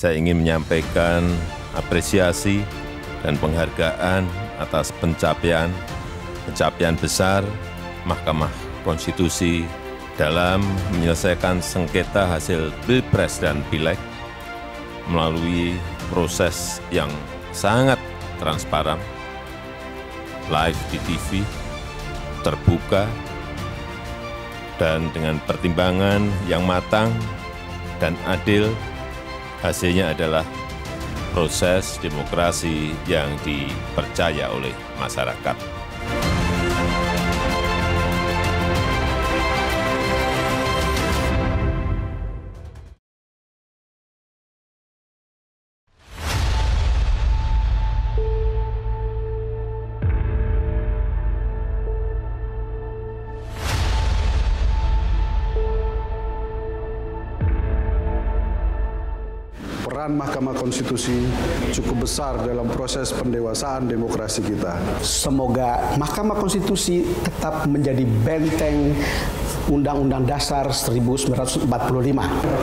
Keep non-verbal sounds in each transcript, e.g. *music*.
saya ingin menyampaikan apresiasi dan penghargaan atas pencapaian pencapaian besar Mahkamah Konstitusi dalam menyelesaikan sengketa hasil Pilpres dan Pileg melalui proses yang sangat transparan, live di TV, terbuka, dan dengan pertimbangan yang matang dan adil, hasilnya adalah proses demokrasi yang dipercaya oleh masyarakat. Konstitusi cukup besar dalam proses pendewasaan demokrasi kita. Semoga Mahkamah Konstitusi tetap menjadi benteng Undang-Undang Dasar 1945.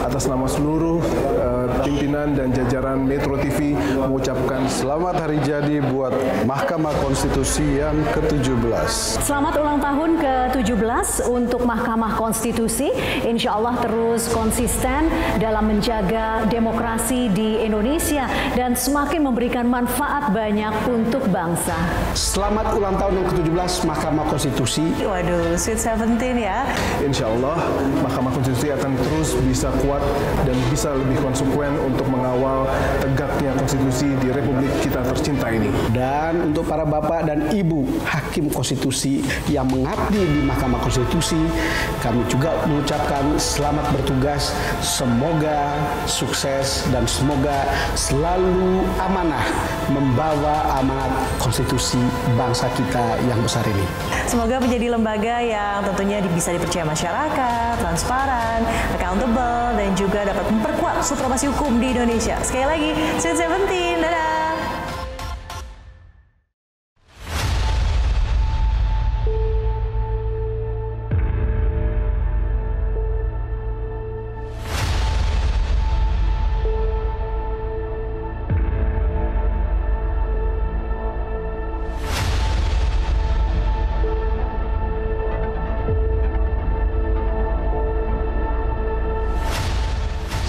Atas nama seluruh uh, pimpinan dan jajaran Metro TV mengucapkan selamat hari jadi buat Mahkamah Konstitusi yang ke-17. Selamat ulang tahun ke-17 untuk Mahkamah Konstitusi. Insya Allah terus konsisten dalam menjaga demokrasi di Indonesia dan semakin memberikan manfaat banyak untuk bangsa. Selamat ulang tahun yang ke-17 Mahkamah Konstitusi. Waduh, sweet 17 ya insya Allah Mahkamah Konstitusi akan terus bisa kuat dan bisa lebih konsekuen untuk mengawal tegaknya konstitusi di Republik kita tercinta ini. Dan untuk para bapak dan ibu hakim konstitusi yang mengabdi di Mahkamah Konstitusi, kami juga mengucapkan selamat bertugas. Semoga sukses dan semoga selalu amanah membawa amanat konstitusi bangsa kita yang besar ini. Semoga menjadi lembaga yang tentunya bisa dipercaya masyarakat, transparan, accountable, dan juga dapat memperkuat supremasi hukum di Indonesia. Sekali lagi, Sweet Seventeen, dadah!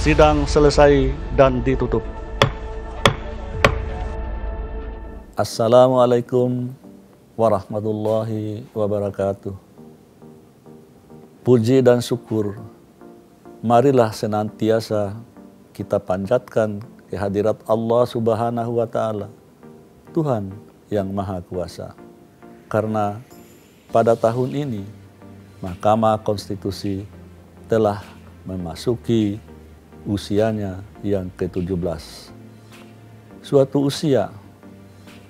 Sidang selesai dan ditutup. Assalamualaikum warahmatullahi wabarakatuh. Puji dan syukur, marilah senantiasa kita panjatkan kehadirat Allah Subhanahu wa Ta'ala, Tuhan yang Maha Kuasa, karena pada tahun ini Mahkamah Konstitusi telah memasuki usianya yang ke-17. Suatu usia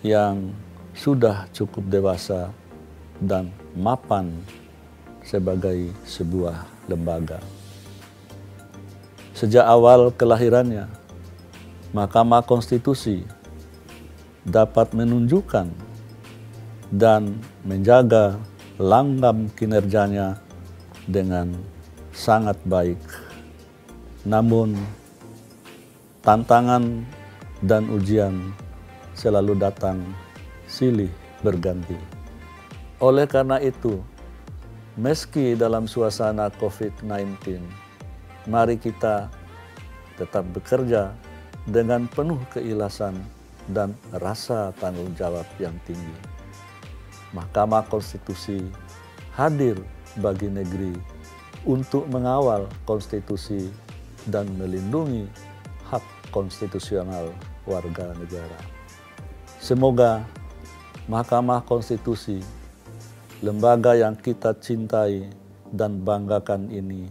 yang sudah cukup dewasa dan mapan sebagai sebuah lembaga. Sejak awal kelahirannya, Mahkamah Konstitusi dapat menunjukkan dan menjaga langgam kinerjanya dengan sangat baik namun tantangan dan ujian selalu datang silih berganti. Oleh karena itu, meski dalam suasana COVID-19, mari kita tetap bekerja dengan penuh keilasan dan rasa tanggung jawab yang tinggi. Mahkamah Konstitusi hadir bagi negeri untuk mengawal konstitusi dan melindungi hak konstitusional warga negara. Semoga Mahkamah Konstitusi, lembaga yang kita cintai dan banggakan ini,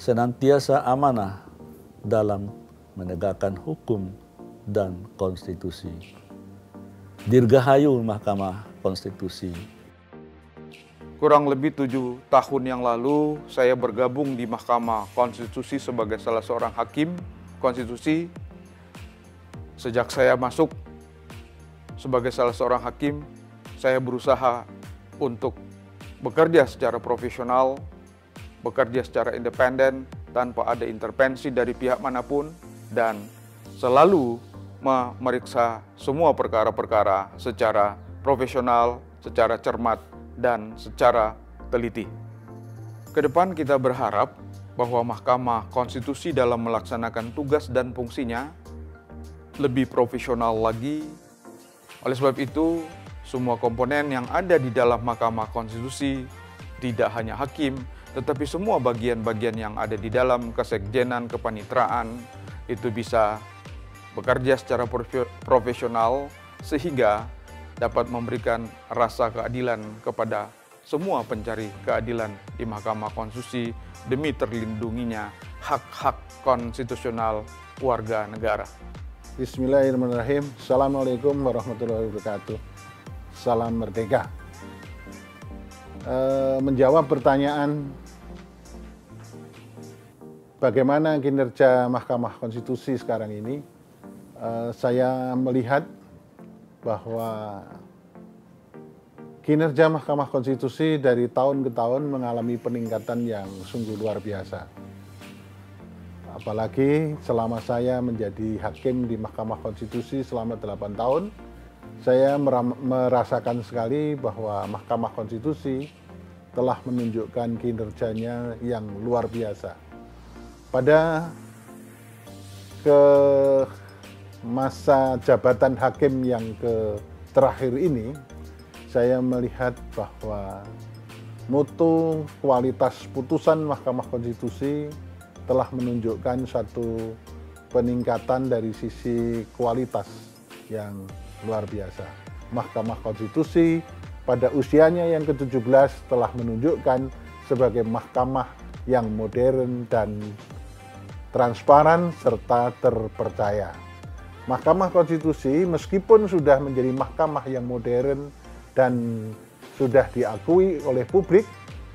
senantiasa amanah dalam menegakkan hukum dan konstitusi. Dirgahayu Mahkamah Konstitusi Kurang lebih tujuh tahun yang lalu, saya bergabung di Mahkamah Konstitusi sebagai salah seorang hakim konstitusi. Sejak saya masuk sebagai salah seorang hakim, saya berusaha untuk bekerja secara profesional, bekerja secara independen, tanpa ada intervensi dari pihak mana pun, dan selalu memeriksa semua perkara-perkara secara profesional, secara cermat, dan secara teliti. Ke depan kita berharap bahwa Mahkamah Konstitusi dalam melaksanakan tugas dan fungsinya lebih profesional lagi. Oleh sebab itu, semua komponen yang ada di dalam Mahkamah Konstitusi tidak hanya hakim, tetapi semua bagian-bagian yang ada di dalam kesekjenan, kepanitraan itu bisa bekerja secara profesional sehingga dapat memberikan rasa keadilan kepada semua pencari keadilan di Mahkamah Konstitusi demi terlindunginya hak-hak konstitusional warga negara. Bismillahirrahmanirrahim. Assalamualaikum warahmatullahi wabarakatuh. Salam merdeka. E, menjawab pertanyaan bagaimana kinerja Mahkamah Konstitusi sekarang ini, e, saya melihat bahwa Kinerja Mahkamah Konstitusi dari tahun ke tahun mengalami peningkatan yang sungguh luar biasa. Apalagi selama saya menjadi hakim di Mahkamah Konstitusi selama 8 tahun, saya merasakan sekali bahwa Mahkamah Konstitusi telah menunjukkan kinerjanya yang luar biasa. Pada ke masa jabatan hakim yang ke terakhir ini, saya melihat bahwa mutu kualitas putusan Mahkamah Konstitusi telah menunjukkan satu peningkatan dari sisi kualitas yang luar biasa. Mahkamah Konstitusi pada usianya yang ke-17 telah menunjukkan sebagai mahkamah yang modern dan transparan serta terpercaya. Mahkamah Konstitusi meskipun sudah menjadi mahkamah yang modern dan sudah diakui oleh publik,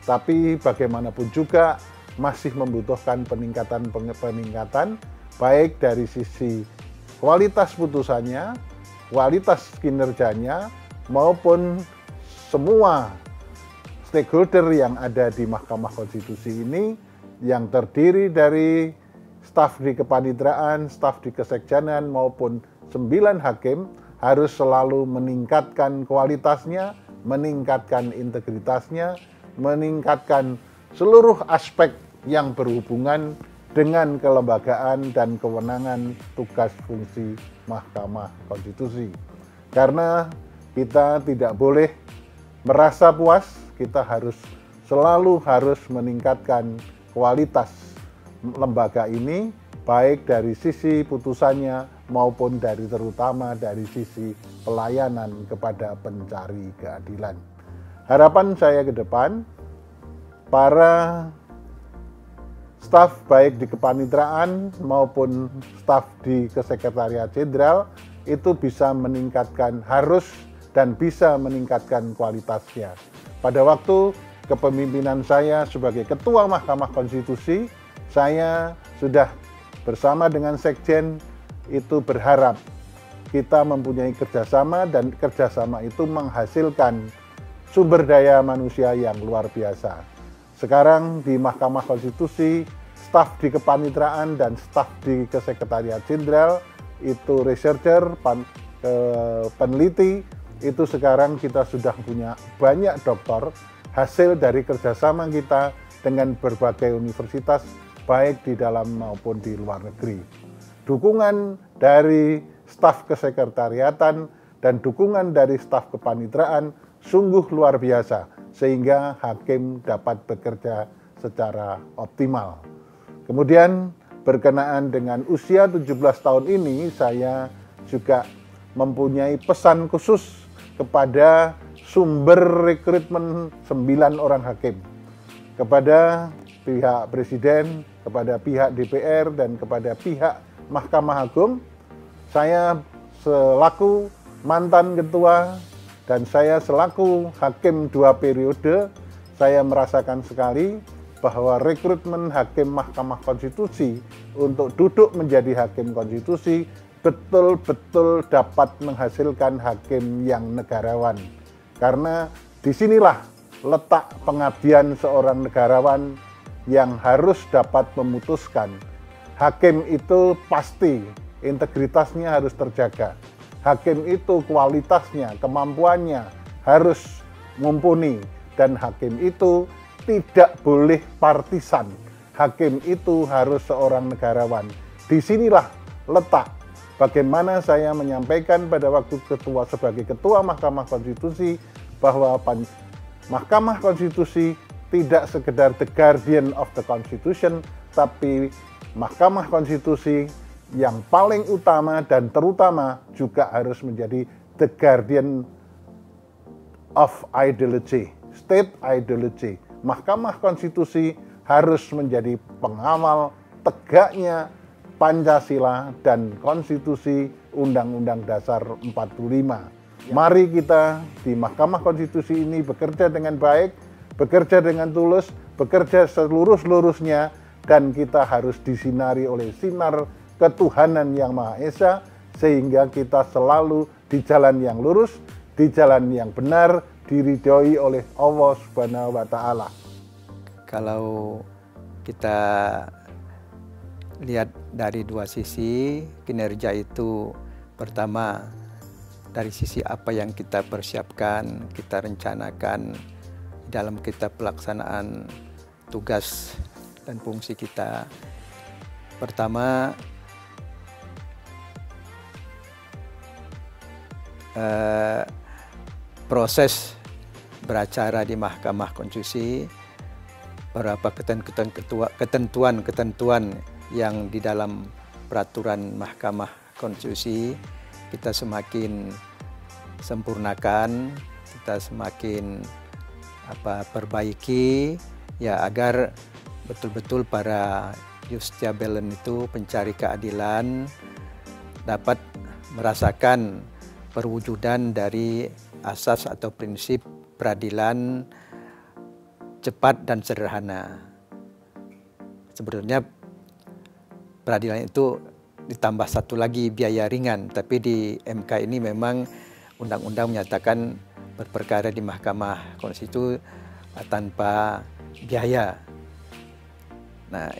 tapi bagaimanapun juga masih membutuhkan peningkatan-peningkatan baik dari sisi kualitas putusannya, kualitas kinerjanya, maupun semua stakeholder yang ada di Mahkamah Konstitusi ini yang terdiri dari staf di kepanitraan, staf di kesekjenan maupun sembilan hakim harus selalu meningkatkan kualitasnya, meningkatkan integritasnya, meningkatkan seluruh aspek yang berhubungan dengan kelembagaan dan kewenangan tugas fungsi Mahkamah Konstitusi. Karena kita tidak boleh merasa puas, kita harus selalu harus meningkatkan kualitas lembaga ini baik dari sisi putusannya maupun dari terutama dari sisi pelayanan kepada pencari keadilan. Harapan saya ke depan, para staf baik di kepanitraan maupun staf di kesekretariat jenderal itu bisa meningkatkan harus dan bisa meningkatkan kualitasnya. Pada waktu kepemimpinan saya sebagai Ketua Mahkamah Konstitusi, saya sudah bersama dengan Sekjen itu berharap kita mempunyai kerjasama dan kerjasama itu menghasilkan sumber daya manusia yang luar biasa. Sekarang di Mahkamah Konstitusi, staf di kepanitraan dan staf di Kesekretariat Jenderal itu researcher, pan, eh, peneliti, itu sekarang kita sudah punya banyak dokter hasil dari kerjasama kita dengan berbagai universitas baik di dalam maupun di luar negeri dukungan dari staf kesekretariatan dan dukungan dari staf kepanitraan sungguh luar biasa sehingga hakim dapat bekerja secara optimal. Kemudian berkenaan dengan usia 17 tahun ini saya juga mempunyai pesan khusus kepada sumber rekrutmen 9 orang hakim kepada pihak presiden, kepada pihak DPR dan kepada pihak Mahkamah Agung, saya selaku mantan ketua dan saya selaku hakim dua periode, saya merasakan sekali bahwa rekrutmen hakim Mahkamah Konstitusi untuk duduk menjadi hakim konstitusi betul-betul dapat menghasilkan hakim yang negarawan. Karena di sinilah letak pengabdian seorang negarawan yang harus dapat memutuskan hakim itu pasti integritasnya harus terjaga. Hakim itu kualitasnya, kemampuannya harus mumpuni dan hakim itu tidak boleh partisan. Hakim itu harus seorang negarawan. Di sinilah letak bagaimana saya menyampaikan pada waktu ketua sebagai ketua Mahkamah Konstitusi bahwa Mahkamah Konstitusi tidak sekedar the guardian of the Constitution, tapi Mahkamah Konstitusi yang paling utama dan terutama juga harus menjadi the guardian of ideology, state ideology. Mahkamah Konstitusi harus menjadi pengawal tegaknya Pancasila dan Konstitusi Undang-Undang Dasar 45 Mari kita di Mahkamah Konstitusi ini bekerja dengan baik, bekerja dengan tulus, bekerja seluruh-seluruhnya, dan kita harus disinari oleh sinar ketuhanan yang Maha Esa, sehingga kita selalu di jalan yang lurus, di jalan yang benar, diridhoi oleh Allah Subhanahu wa Ta'ala. Kalau kita lihat dari dua sisi, kinerja itu pertama dari sisi apa yang kita persiapkan, kita rencanakan dalam kita pelaksanaan tugas dan fungsi kita. Pertama, eh, proses beracara di Mahkamah Konstitusi, beberapa ketentuan-ketentuan yang di dalam peraturan Mahkamah Konstitusi kita semakin sempurnakan, kita semakin apa perbaiki ya agar betul-betul para Justia-Belen itu pencari keadilan dapat merasakan perwujudan dari asas atau prinsip peradilan cepat dan sederhana. Sebetulnya peradilan itu ditambah satu lagi biaya ringan, tapi di MK ini memang undang-undang menyatakan berperkara di Mahkamah Konstitusi tanpa biaya. Nah,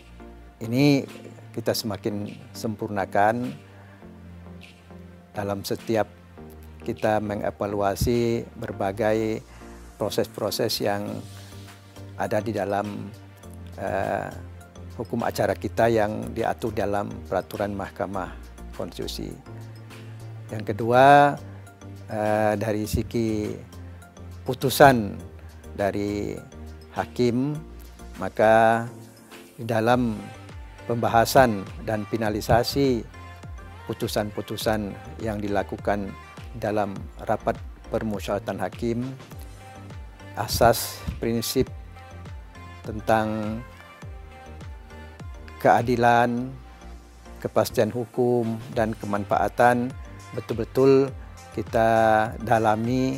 ini kita semakin sempurnakan dalam setiap kita mengevaluasi berbagai proses-proses yang ada di dalam uh, hukum acara kita yang diatur dalam peraturan Mahkamah Konstitusi. Yang kedua, eh, dari segi putusan dari hakim, maka di dalam pembahasan dan finalisasi putusan-putusan yang dilakukan dalam rapat permusyawaratan hakim, asas prinsip tentang keadilan, kepastian hukum, dan kemanfaatan betul-betul kita dalami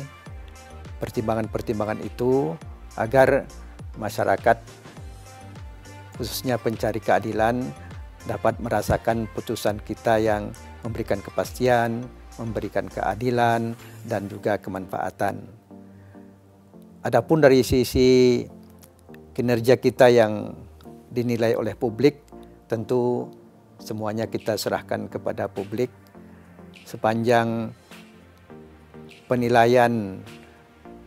pertimbangan-pertimbangan itu agar masyarakat khususnya pencari keadilan dapat merasakan putusan kita yang memberikan kepastian, memberikan keadilan, dan juga kemanfaatan. Adapun dari sisi kinerja kita yang dinilai oleh publik, tentu semuanya kita serahkan kepada publik sepanjang penilaian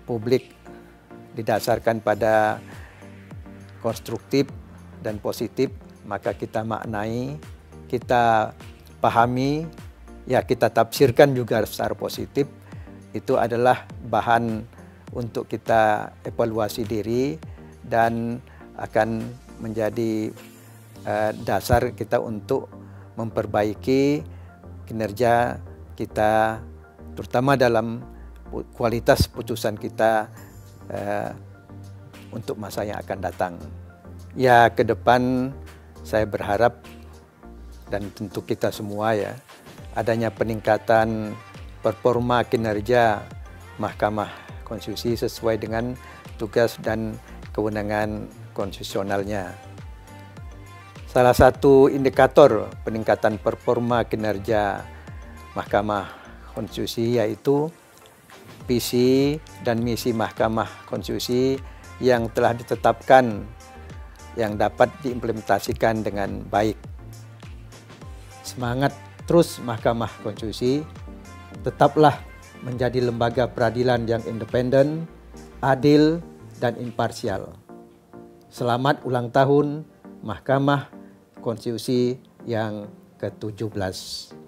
publik didasarkan pada konstruktif dan positif maka kita maknai kita pahami ya kita tafsirkan juga secara positif. Itu adalah bahan untuk kita evaluasi diri dan akan menjadi uh, dasar kita untuk memperbaiki kinerja kita terutama dalam kualitas putusan kita uh, untuk masa yang akan datang. Ya ke depan saya berharap dan tentu kita semua ya adanya peningkatan performa kinerja Mahkamah Konstitusi sesuai dengan tugas dan kewenangan konstitusionalnya. Salah satu indikator peningkatan performa kinerja Mahkamah Konstitusi yaitu visi dan misi Mahkamah Konstitusi yang telah ditetapkan yang dapat diimplementasikan dengan baik. Semangat terus Mahkamah Konstitusi tetaplah menjadi lembaga peradilan yang independen, adil, dan imparsial. Selamat ulang tahun Mahkamah Konstitusi yang ke-17.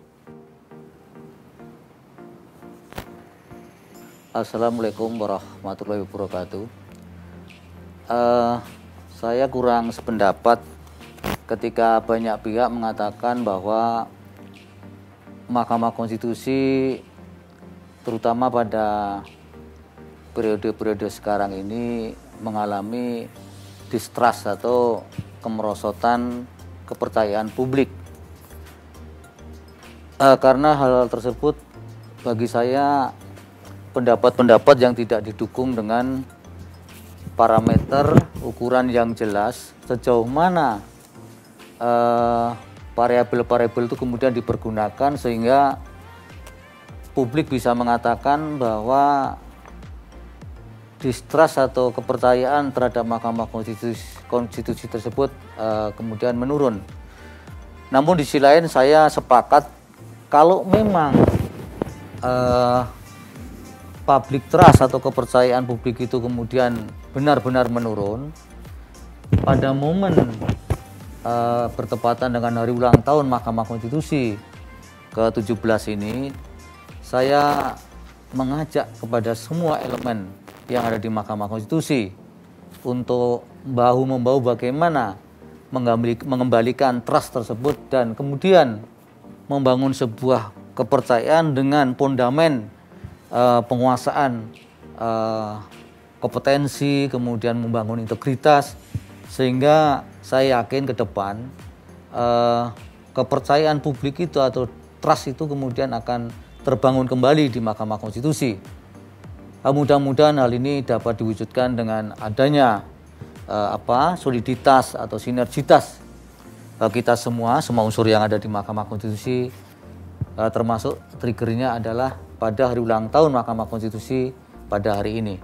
Assalamualaikum warahmatullahi wabarakatuh. Uh, saya kurang sependapat ketika banyak pihak mengatakan bahwa Mahkamah Konstitusi terutama pada periode-periode sekarang ini mengalami distrust atau kemerosotan kepercayaan publik. Uh, karena hal, hal tersebut bagi saya pendapat-pendapat yang tidak didukung dengan parameter ukuran yang jelas sejauh mana variabel-variabel uh, itu kemudian dipergunakan sehingga publik bisa mengatakan bahwa distrust atau kepercayaan terhadap Mahkamah Konstitusi, konstitusi tersebut uh, kemudian menurun. Namun di sisi lain saya sepakat kalau memang uh, public trust atau kepercayaan publik itu kemudian benar-benar menurun pada momen uh, bertepatan dengan hari ulang tahun Mahkamah Konstitusi ke-17 ini saya mengajak kepada semua elemen yang ada di Mahkamah Konstitusi untuk bahu-membahu bagaimana mengembalikan trust tersebut dan kemudian membangun sebuah kepercayaan dengan pondamen uh, penguasaan uh, kompetensi, kemudian membangun integritas, sehingga saya yakin ke depan uh, kepercayaan publik itu atau trust itu kemudian akan terbangun kembali di Mahkamah Konstitusi. Mudah-mudahan hal ini dapat diwujudkan dengan adanya uh, apa soliditas atau sinergitas uh, kita semua, semua unsur yang ada di Mahkamah Konstitusi, uh, termasuk triggernya adalah pada hari ulang tahun Mahkamah Konstitusi pada hari ini.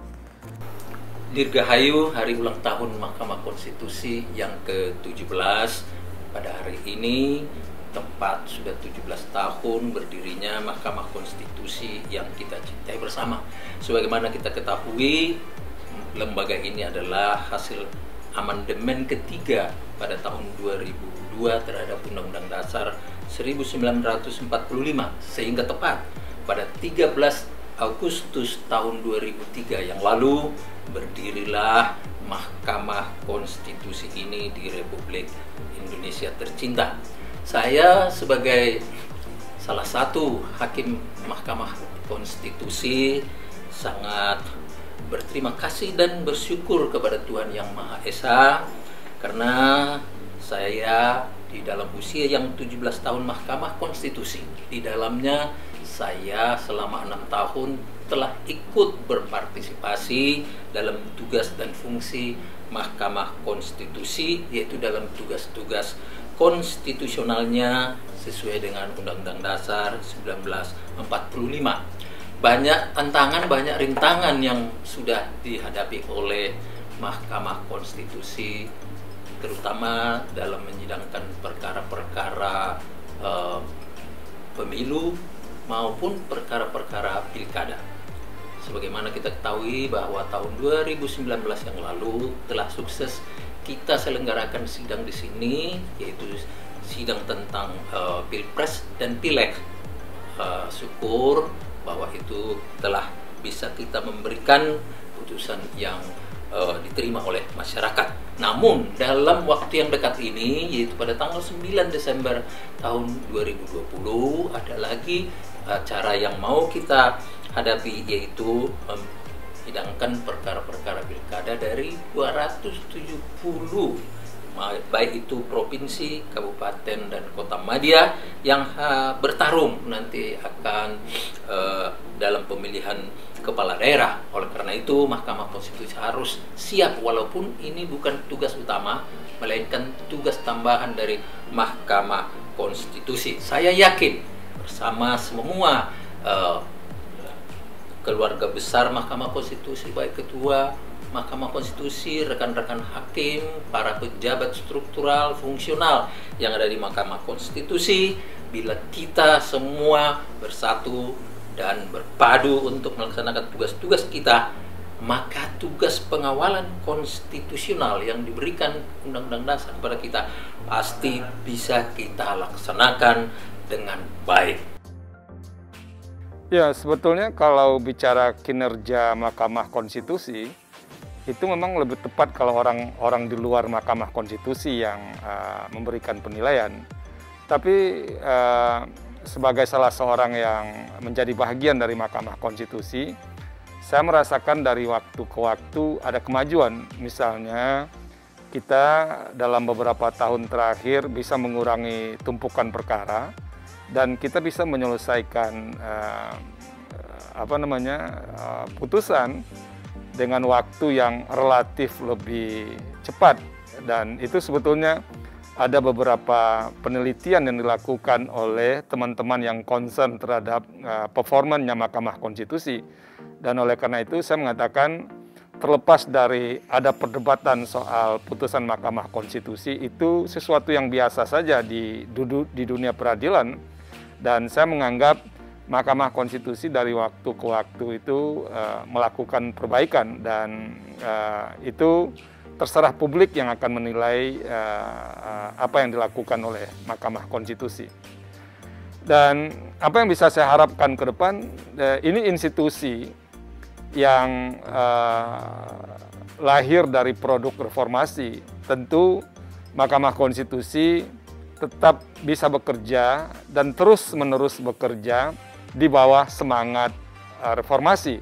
Dirgahayu hari ulang tahun Mahkamah Konstitusi yang ke-17 pada hari ini tempat sudah 17 tahun berdirinya Mahkamah Konstitusi yang kita cintai bersama. Sebagaimana kita ketahui, lembaga ini adalah hasil amandemen ketiga pada tahun 2002 terhadap Undang-Undang Dasar 1945 sehingga tepat pada 13 Agustus tahun 2003 yang lalu berdirilah Mahkamah Konstitusi ini di Republik Indonesia tercinta. Saya sebagai salah satu hakim Mahkamah Konstitusi sangat berterima kasih dan bersyukur kepada Tuhan Yang Maha Esa karena saya di dalam usia yang 17 tahun Mahkamah Konstitusi di dalamnya saya selama enam tahun telah ikut berpartisipasi dalam tugas dan fungsi Mahkamah Konstitusi yaitu dalam tugas-tugas konstitusionalnya sesuai dengan Undang-Undang Dasar 1945. Banyak tantangan, banyak rintangan yang sudah dihadapi oleh Mahkamah Konstitusi terutama dalam menyidangkan perkara-perkara uh, pemilu maupun perkara-perkara pilkada. Sebagaimana kita ketahui bahwa tahun 2019 yang lalu telah sukses kita selenggarakan sidang di sini yaitu sidang tentang uh, pilpres dan pileg. Uh, syukur bahwa itu telah bisa kita memberikan putusan yang uh, diterima oleh masyarakat. Namun dalam waktu yang dekat ini yaitu pada tanggal 9 Desember tahun 2020 ada lagi acara yang mau kita hadapi yaitu menyidangkan perkara-perkara pilkada dari 270 baik itu provinsi, kabupaten dan kota Madia yang uh, bertarung nanti akan uh, dalam pemilihan kepala daerah. Oleh karena itu, Mahkamah Konstitusi harus siap walaupun ini bukan tugas utama, melainkan tugas tambahan dari Mahkamah Konstitusi. Saya yakin bersama semua uh, keluarga besar Mahkamah Konstitusi, baik ketua, Mahkamah Konstitusi, rekan-rekan hakim, para pejabat struktural, fungsional yang ada di Mahkamah Konstitusi, bila kita semua bersatu dan berpadu untuk melaksanakan tugas-tugas kita, maka tugas pengawalan konstitusional yang diberikan Undang-Undang Dasar kepada kita pasti bisa kita laksanakan dengan baik. Ya, sebetulnya kalau bicara kinerja Mahkamah Konstitusi, itu memang lebih tepat kalau orang-orang di luar Mahkamah Konstitusi yang uh, memberikan penilaian. Tapi uh, sebagai salah seorang yang menjadi bagian dari Mahkamah Konstitusi, saya merasakan dari waktu ke waktu ada kemajuan. Misalnya kita dalam beberapa tahun terakhir bisa mengurangi tumpukan perkara dan kita bisa menyelesaikan uh, apa namanya uh, putusan dengan waktu yang relatif lebih cepat dan itu sebetulnya ada beberapa penelitian yang dilakukan oleh teman-teman yang concern terhadap uh, performanya Mahkamah Konstitusi. Dan oleh karena itu saya mengatakan terlepas dari ada perdebatan soal putusan Mahkamah Konstitusi itu sesuatu yang biasa saja di di dunia peradilan. Dan saya menganggap Mahkamah Konstitusi dari waktu ke waktu itu uh, melakukan perbaikan. Dan uh, itu terserah publik yang akan menilai uh, uh, apa yang dilakukan oleh Mahkamah Konstitusi. Dan apa yang bisa saya harapkan ke depan, uh, ini institusi yang uh, lahir dari produk reformasi, tentu Mahkamah Konstitusi tetap bisa bekerja dan terus-menerus bekerja di bawah semangat reformasi.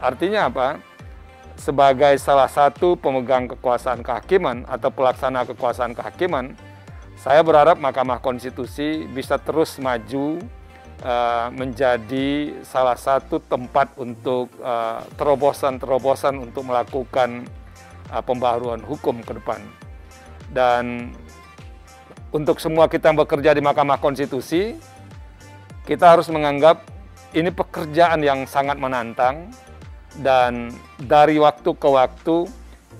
Artinya apa? Sebagai salah satu pemegang kekuasaan kehakiman atau pelaksana kekuasaan kehakiman, saya berharap Mahkamah Konstitusi bisa terus maju uh, menjadi salah satu tempat untuk uh, terobosan-terobosan untuk melakukan uh, pembaharuan hukum ke depan. Dan untuk semua kita yang bekerja di Mahkamah Konstitusi, kita harus menganggap ini pekerjaan yang sangat menantang dan dari waktu ke waktu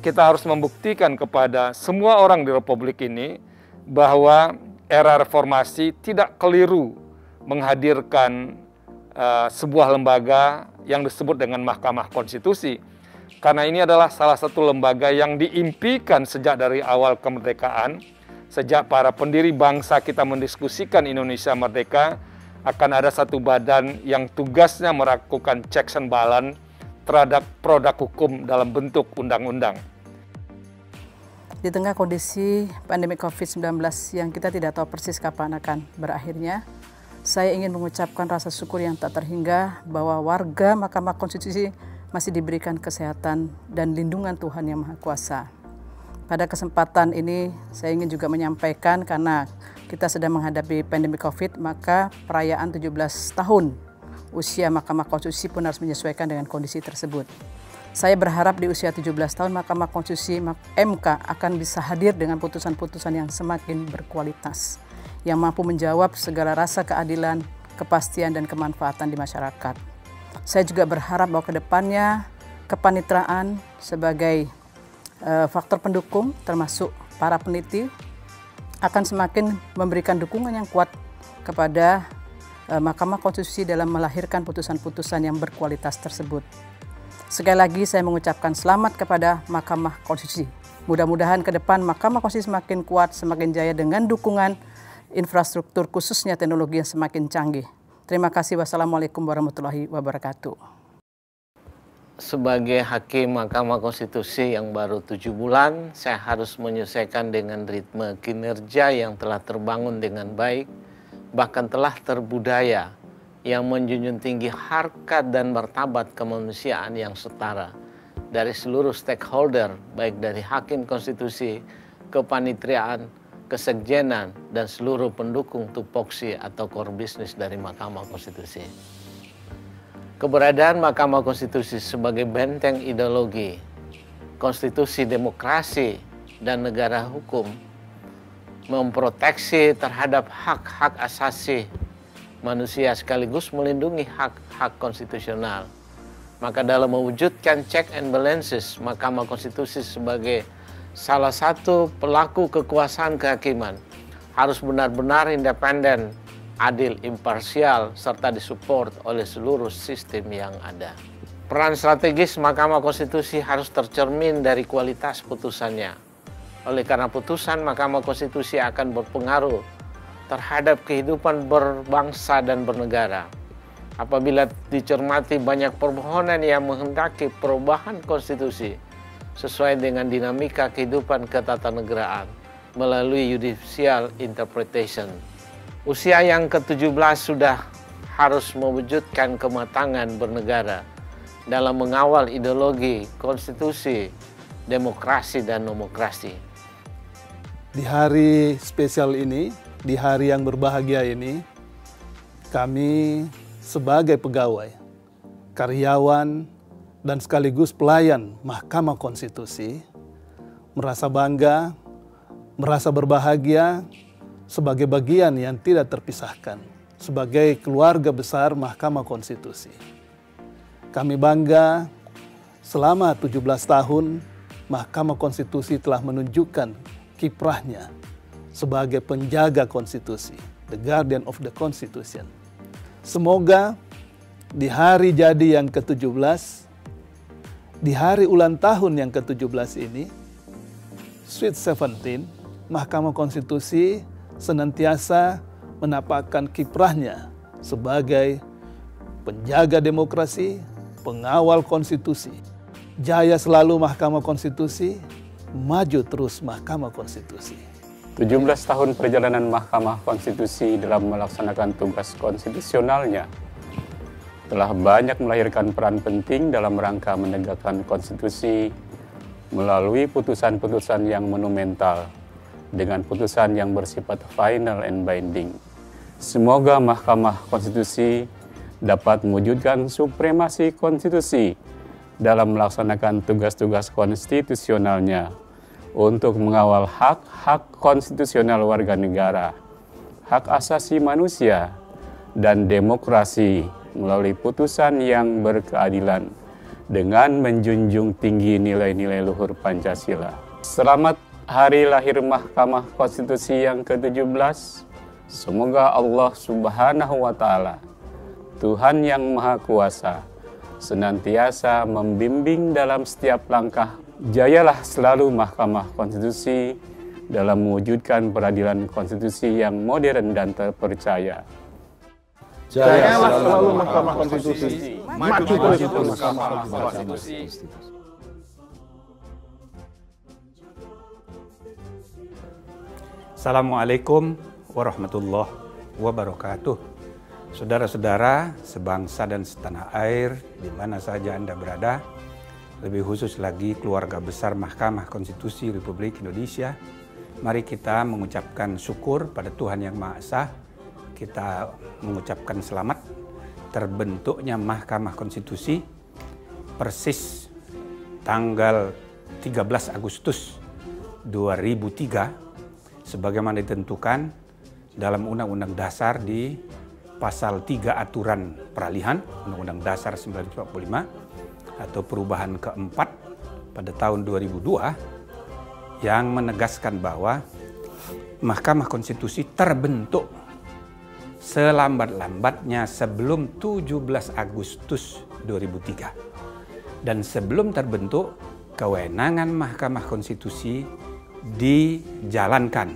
kita harus membuktikan kepada semua orang di Republik ini bahwa era reformasi tidak keliru menghadirkan uh, sebuah lembaga yang disebut dengan Mahkamah Konstitusi. Karena ini adalah salah satu lembaga yang diimpikan sejak dari awal kemerdekaan, sejak para pendiri bangsa kita mendiskusikan Indonesia merdeka, akan ada satu badan yang tugasnya melakukan checks and balance terhadap produk hukum dalam bentuk undang-undang. Di tengah kondisi pandemi COVID-19 yang kita tidak tahu persis kapan akan berakhirnya, saya ingin mengucapkan rasa syukur yang tak terhingga bahwa warga Mahkamah Konstitusi masih diberikan kesehatan dan lindungan Tuhan Yang Maha Kuasa. Pada kesempatan ini saya ingin juga menyampaikan karena kita sedang menghadapi pandemi COVID, maka perayaan 17 tahun usia Mahkamah Konstitusi pun harus menyesuaikan dengan kondisi tersebut. Saya berharap di usia 17 tahun Mahkamah Konstitusi MK akan bisa hadir dengan putusan-putusan yang semakin berkualitas, yang mampu menjawab segala rasa keadilan, kepastian, dan kemanfaatan di masyarakat. Saya juga berharap bahwa ke depannya kepanitraan sebagai uh, faktor pendukung termasuk para peneliti akan semakin memberikan dukungan yang kuat kepada Mahkamah Konstitusi dalam melahirkan putusan-putusan yang berkualitas tersebut. Sekali lagi saya mengucapkan selamat kepada Mahkamah Konstitusi. Mudah-mudahan ke depan Mahkamah Konstitusi semakin kuat, semakin jaya dengan dukungan infrastruktur khususnya teknologi yang semakin canggih. Terima kasih. Wassalamualaikum warahmatullahi wabarakatuh sebagai hakim Mahkamah Konstitusi yang baru tujuh bulan, saya harus menyesuaikan dengan ritme kinerja yang telah terbangun dengan baik, bahkan telah terbudaya yang menjunjung tinggi harkat dan martabat kemanusiaan yang setara dari seluruh stakeholder, baik dari hakim konstitusi, kepanitriaan, kesekjenan, dan seluruh pendukung tupoksi atau core business dari Mahkamah Konstitusi. Keberadaan Mahkamah Konstitusi sebagai benteng ideologi, konstitusi demokrasi, dan negara hukum memproteksi terhadap hak-hak asasi manusia sekaligus melindungi hak-hak konstitusional Maka dalam mewujudkan check and balances, Mahkamah Konstitusi sebagai salah satu pelaku kekuasaan kehakiman harus benar-benar independen, adil, imparsial, serta disupport oleh seluruh sistem yang ada. Peran strategis Mahkamah Konstitusi harus tercermin dari kualitas putusannya. Oleh karena putusan Mahkamah Konstitusi akan berpengaruh terhadap kehidupan berbangsa dan bernegara apabila dicermati banyak permohonan yang menghendaki perubahan konstitusi sesuai dengan dinamika kehidupan ketatanegaraan melalui judicial interpretation. Usia yang ke-17 sudah harus mewujudkan kematangan bernegara dalam mengawal ideologi, konstitusi, demokrasi, dan nomokrasi. Di hari spesial ini, di hari yang berbahagia ini, kami sebagai pegawai, karyawan, dan sekaligus pelayan Mahkamah Konstitusi merasa bangga, merasa berbahagia sebagai bagian yang tidak terpisahkan sebagai keluarga besar Mahkamah Konstitusi. Kami bangga selama 17 tahun Mahkamah Konstitusi telah menunjukkan kiprahnya sebagai penjaga konstitusi, the guardian of the constitution Semoga di hari jadi yang ke-17, di hari ulang tahun yang ke-17 ini, Sweet Seventeen, Mahkamah Konstitusi senantiasa menapakkan kiprahnya sebagai penjaga demokrasi, pengawal konstitusi. Jaya selalu Mahkamah Konstitusi, maju terus Mahkamah Konstitusi. 17 tahun perjalanan Mahkamah Konstitusi dalam melaksanakan tugas konstitusionalnya telah banyak melahirkan peran penting dalam rangka menegakkan konstitusi melalui putusan-putusan yang monumental dengan putusan yang bersifat final and binding. Semoga Mahkamah Konstitusi dapat mewujudkan supremasi konstitusi dalam melaksanakan tugas-tugas konstitusionalnya untuk mengawal hak-hak konstitusional warga negara, hak asasi manusia, dan demokrasi melalui putusan yang berkeadilan dengan menjunjung tinggi nilai-nilai luhur Pancasila. Selamat hari lahir Mahkamah Konstitusi yang ke-17. Semoga Allah Subhanahu wa taala, Tuhan yang Maha Kuasa, senantiasa membimbing dalam setiap langkah Jayalah selalu Mahkamah Konstitusi dalam mewujudkan peradilan konstitusi yang modern dan terpercaya. Jayalah selalu Mahkamah Konstitusi. Maju terus Mahkamah Konstitusi. Assalamualaikum warahmatullahi wabarakatuh. Saudara-saudara sebangsa dan setanah air di mana saja Anda berada, lebih khusus lagi keluarga besar Mahkamah Konstitusi Republik Indonesia. Mari kita mengucapkan syukur pada Tuhan Yang Maha Esa. Kita mengucapkan selamat terbentuknya Mahkamah Konstitusi persis tanggal 13 Agustus 2003 sebagaimana ditentukan dalam Undang-Undang Dasar di pasal 3 aturan peralihan Undang-Undang Dasar 1945 atau perubahan keempat pada tahun 2002 yang menegaskan bahwa Mahkamah Konstitusi terbentuk selambat-lambatnya sebelum 17 Agustus 2003. Dan sebelum terbentuk, kewenangan Mahkamah Konstitusi dijalankan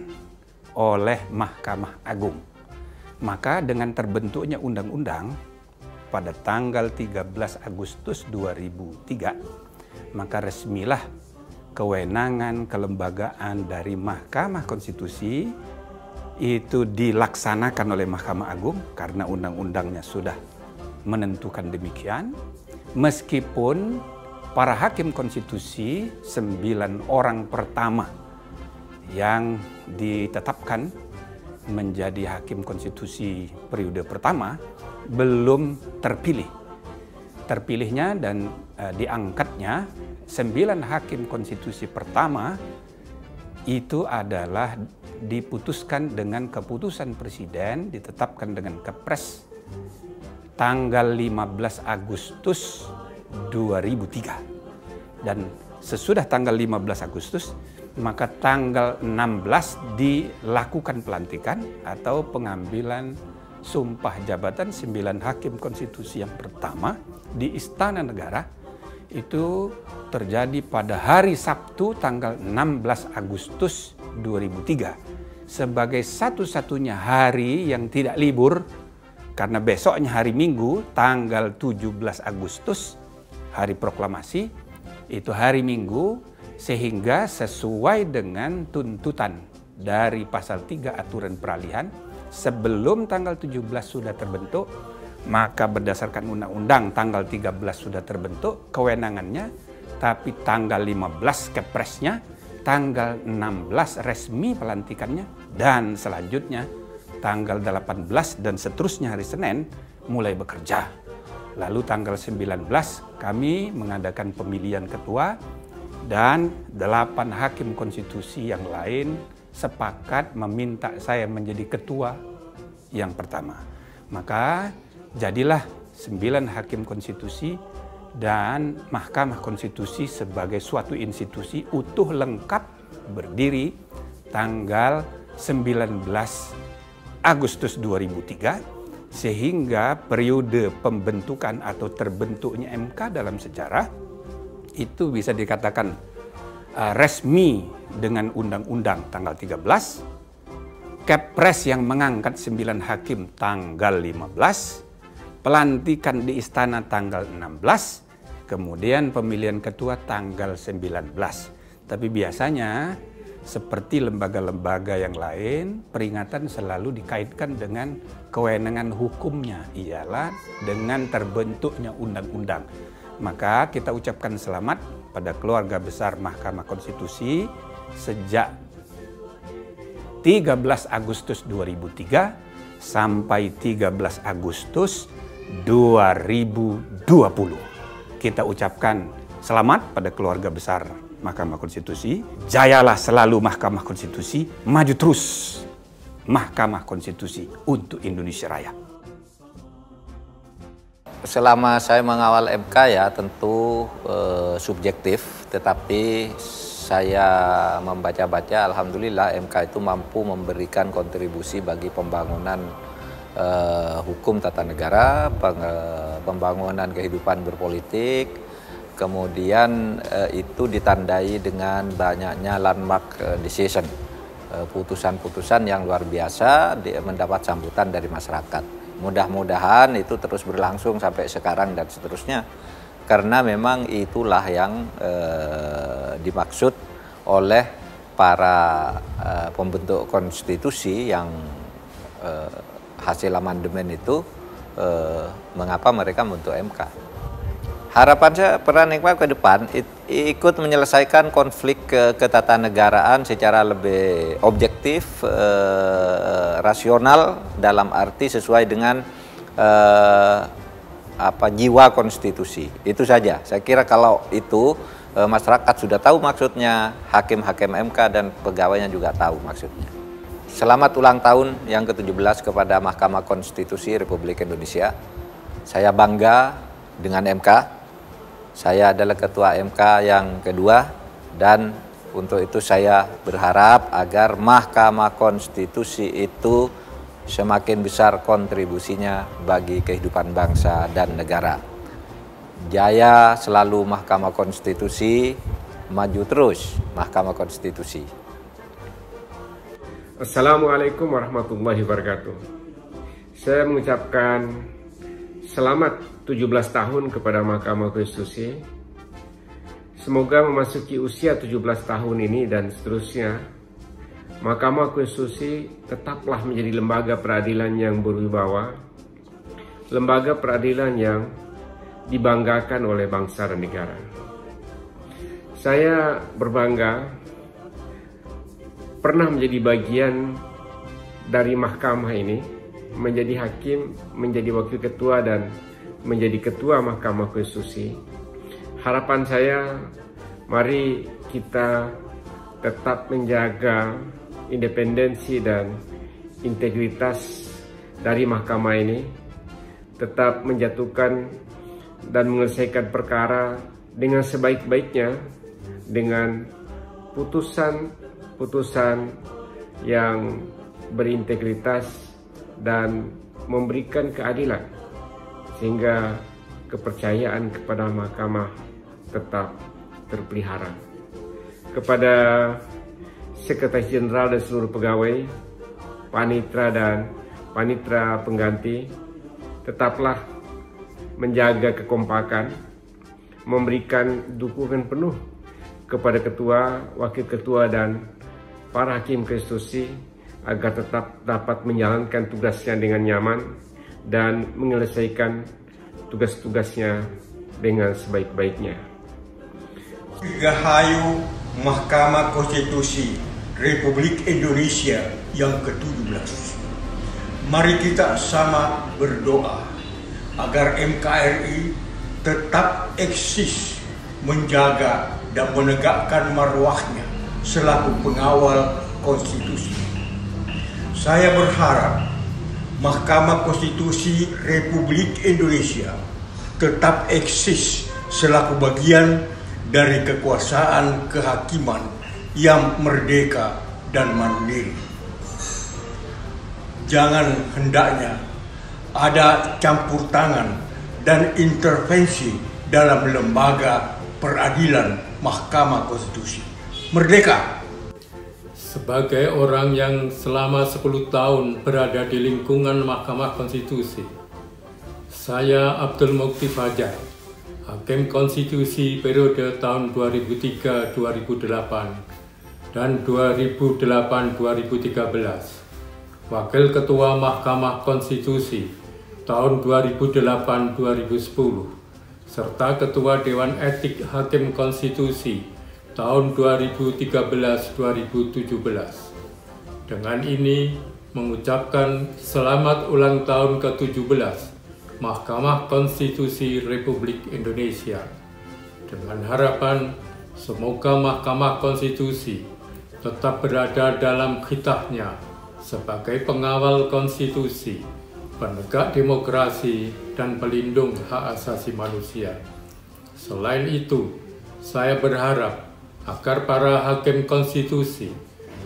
oleh Mahkamah Agung. Maka dengan terbentuknya undang-undang pada tanggal 13 Agustus 2003, maka resmilah kewenangan kelembagaan dari Mahkamah Konstitusi itu dilaksanakan oleh Mahkamah Agung karena undang-undangnya sudah menentukan demikian. Meskipun para hakim konstitusi sembilan orang pertama yang ditetapkan menjadi hakim konstitusi periode pertama belum terpilih. Terpilihnya dan uh, diangkatnya sembilan hakim konstitusi pertama itu adalah diputuskan dengan keputusan presiden ditetapkan dengan kepres tanggal 15 Agustus 2003. Dan sesudah tanggal 15 Agustus, maka tanggal 16 dilakukan pelantikan atau pengambilan sumpah jabatan sembilan hakim konstitusi yang pertama di Istana Negara itu terjadi pada hari Sabtu tanggal 16 Agustus 2003 sebagai satu-satunya hari yang tidak libur karena besoknya hari Minggu tanggal 17 Agustus hari proklamasi itu hari Minggu sehingga sesuai dengan tuntutan dari pasal 3 aturan peralihan sebelum tanggal 17 sudah terbentuk, maka berdasarkan undang-undang tanggal 13 sudah terbentuk kewenangannya, tapi tanggal 15 kepresnya, tanggal 16 resmi pelantikannya, dan selanjutnya tanggal 18 dan seterusnya hari Senin mulai bekerja. Lalu tanggal 19 kami mengadakan pemilihan ketua dan delapan hakim konstitusi yang lain sepakat meminta saya menjadi ketua yang pertama. Maka jadilah sembilan hakim konstitusi dan Mahkamah Konstitusi sebagai suatu institusi utuh lengkap berdiri tanggal 19 Agustus 2003 sehingga periode pembentukan atau terbentuknya MK dalam sejarah itu bisa dikatakan uh, resmi dengan undang-undang tanggal 13, Kepres yang mengangkat 9 hakim tanggal 15, pelantikan di istana tanggal 16, kemudian pemilihan ketua tanggal 19. Tapi biasanya seperti lembaga-lembaga yang lain, peringatan selalu dikaitkan dengan kewenangan hukumnya, ialah dengan terbentuknya undang-undang. Maka kita ucapkan selamat pada keluarga besar Mahkamah Konstitusi sejak 13 Agustus 2003 sampai 13 Agustus 2020. Kita ucapkan selamat pada keluarga besar Mahkamah Konstitusi. Jayalah selalu Mahkamah Konstitusi, maju terus Mahkamah Konstitusi untuk Indonesia Raya. Selama saya mengawal MK ya tentu eh, subjektif, tetapi saya membaca-baca, alhamdulillah MK itu mampu memberikan kontribusi bagi pembangunan uh, hukum tata negara, uh, pembangunan kehidupan berpolitik, kemudian uh, itu ditandai dengan banyaknya landmark uh, decision, putusan-putusan uh, yang luar biasa di, mendapat sambutan dari masyarakat. Mudah-mudahan itu terus berlangsung sampai sekarang dan seterusnya karena memang itulah yang eh, dimaksud oleh para eh, pembentuk konstitusi yang eh, hasil amandemen itu eh, mengapa mereka membentuk MK. Harapan saya peran MK ke depan ikut menyelesaikan konflik ke ketatanegaraan secara lebih objektif, eh, rasional dalam arti sesuai dengan eh, apa jiwa konstitusi. Itu saja. Saya kira kalau itu e, masyarakat sudah tahu maksudnya, hakim-hakim MK dan pegawainya juga tahu maksudnya. Selamat ulang tahun yang ke-17 kepada Mahkamah Konstitusi Republik Indonesia. Saya bangga dengan MK. Saya adalah ketua MK yang kedua dan untuk itu saya berharap agar Mahkamah Konstitusi itu semakin besar kontribusinya bagi kehidupan bangsa dan negara. Jaya selalu Mahkamah Konstitusi, maju terus Mahkamah Konstitusi. Assalamualaikum warahmatullahi wabarakatuh. Saya mengucapkan selamat 17 tahun kepada Mahkamah Konstitusi. Semoga memasuki usia 17 tahun ini dan seterusnya Mahkamah Konstitusi tetaplah menjadi lembaga peradilan yang berwibawa, lembaga peradilan yang dibanggakan oleh bangsa dan negara. Saya berbangga pernah menjadi bagian dari mahkamah ini, menjadi hakim, menjadi wakil ketua dan menjadi ketua Mahkamah Konstitusi. Harapan saya, mari kita tetap menjaga independensi dan integritas dari mahkamah ini tetap menjatuhkan dan menyelesaikan perkara dengan sebaik-baiknya dengan putusan-putusan yang berintegritas dan memberikan keadilan sehingga kepercayaan kepada mahkamah tetap terpelihara. Kepada Sekretaris Jenderal dan seluruh pegawai, panitra dan panitra pengganti, tetaplah menjaga kekompakan, memberikan dukungan penuh kepada ketua, wakil ketua dan para hakim konstitusi agar tetap dapat menjalankan tugasnya dengan nyaman dan menyelesaikan tugas-tugasnya dengan sebaik-baiknya. Dirgahayu Mahkamah Konstitusi Republik Indonesia yang ke-17. Mari kita sama berdoa agar MKRI tetap eksis menjaga dan menegakkan marwahnya selaku pengawal konstitusi. Saya berharap Mahkamah Konstitusi Republik Indonesia tetap eksis selaku bagian dari kekuasaan kehakiman yang merdeka dan mandiri. Jangan hendaknya ada campur tangan dan intervensi dalam lembaga peradilan Mahkamah Konstitusi. Merdeka! Sebagai orang yang selama 10 tahun berada di lingkungan Mahkamah Konstitusi, saya Abdul Mukti Fajar, Hakim Konstitusi periode tahun 2003-2008 dan 2008-2013, Wakil Ketua Mahkamah Konstitusi tahun 2008-2010, serta Ketua Dewan Etik Hakim Konstitusi tahun 2013-2017. Dengan ini mengucapkan selamat ulang tahun ke-17 Mahkamah Konstitusi Republik Indonesia. Dengan harapan semoga Mahkamah Konstitusi tetap berada dalam khitahnya sebagai pengawal konstitusi, penegak demokrasi, dan pelindung hak asasi manusia. Selain itu, saya berharap agar para hakim konstitusi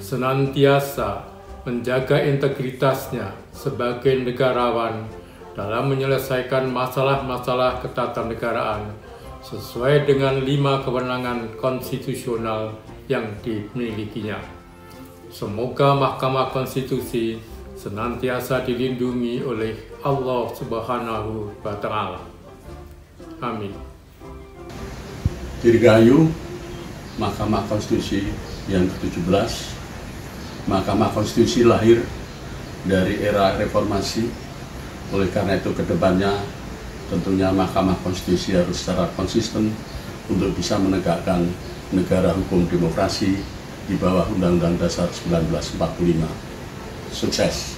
senantiasa menjaga integritasnya sebagai negarawan dalam menyelesaikan masalah-masalah ketatanegaraan sesuai dengan lima kewenangan konstitusional yang dimilikinya. Semoga Mahkamah Konstitusi senantiasa dilindungi oleh Allah Subhanahu wa taala. Amin. Dirgayu Mahkamah Konstitusi yang ke-17. Mahkamah Konstitusi lahir dari era reformasi. Oleh karena itu ke depannya tentunya Mahkamah Konstitusi harus secara konsisten untuk bisa menegakkan negara hukum demokrasi di bawah Undang-Undang Dasar 1945. Sukses.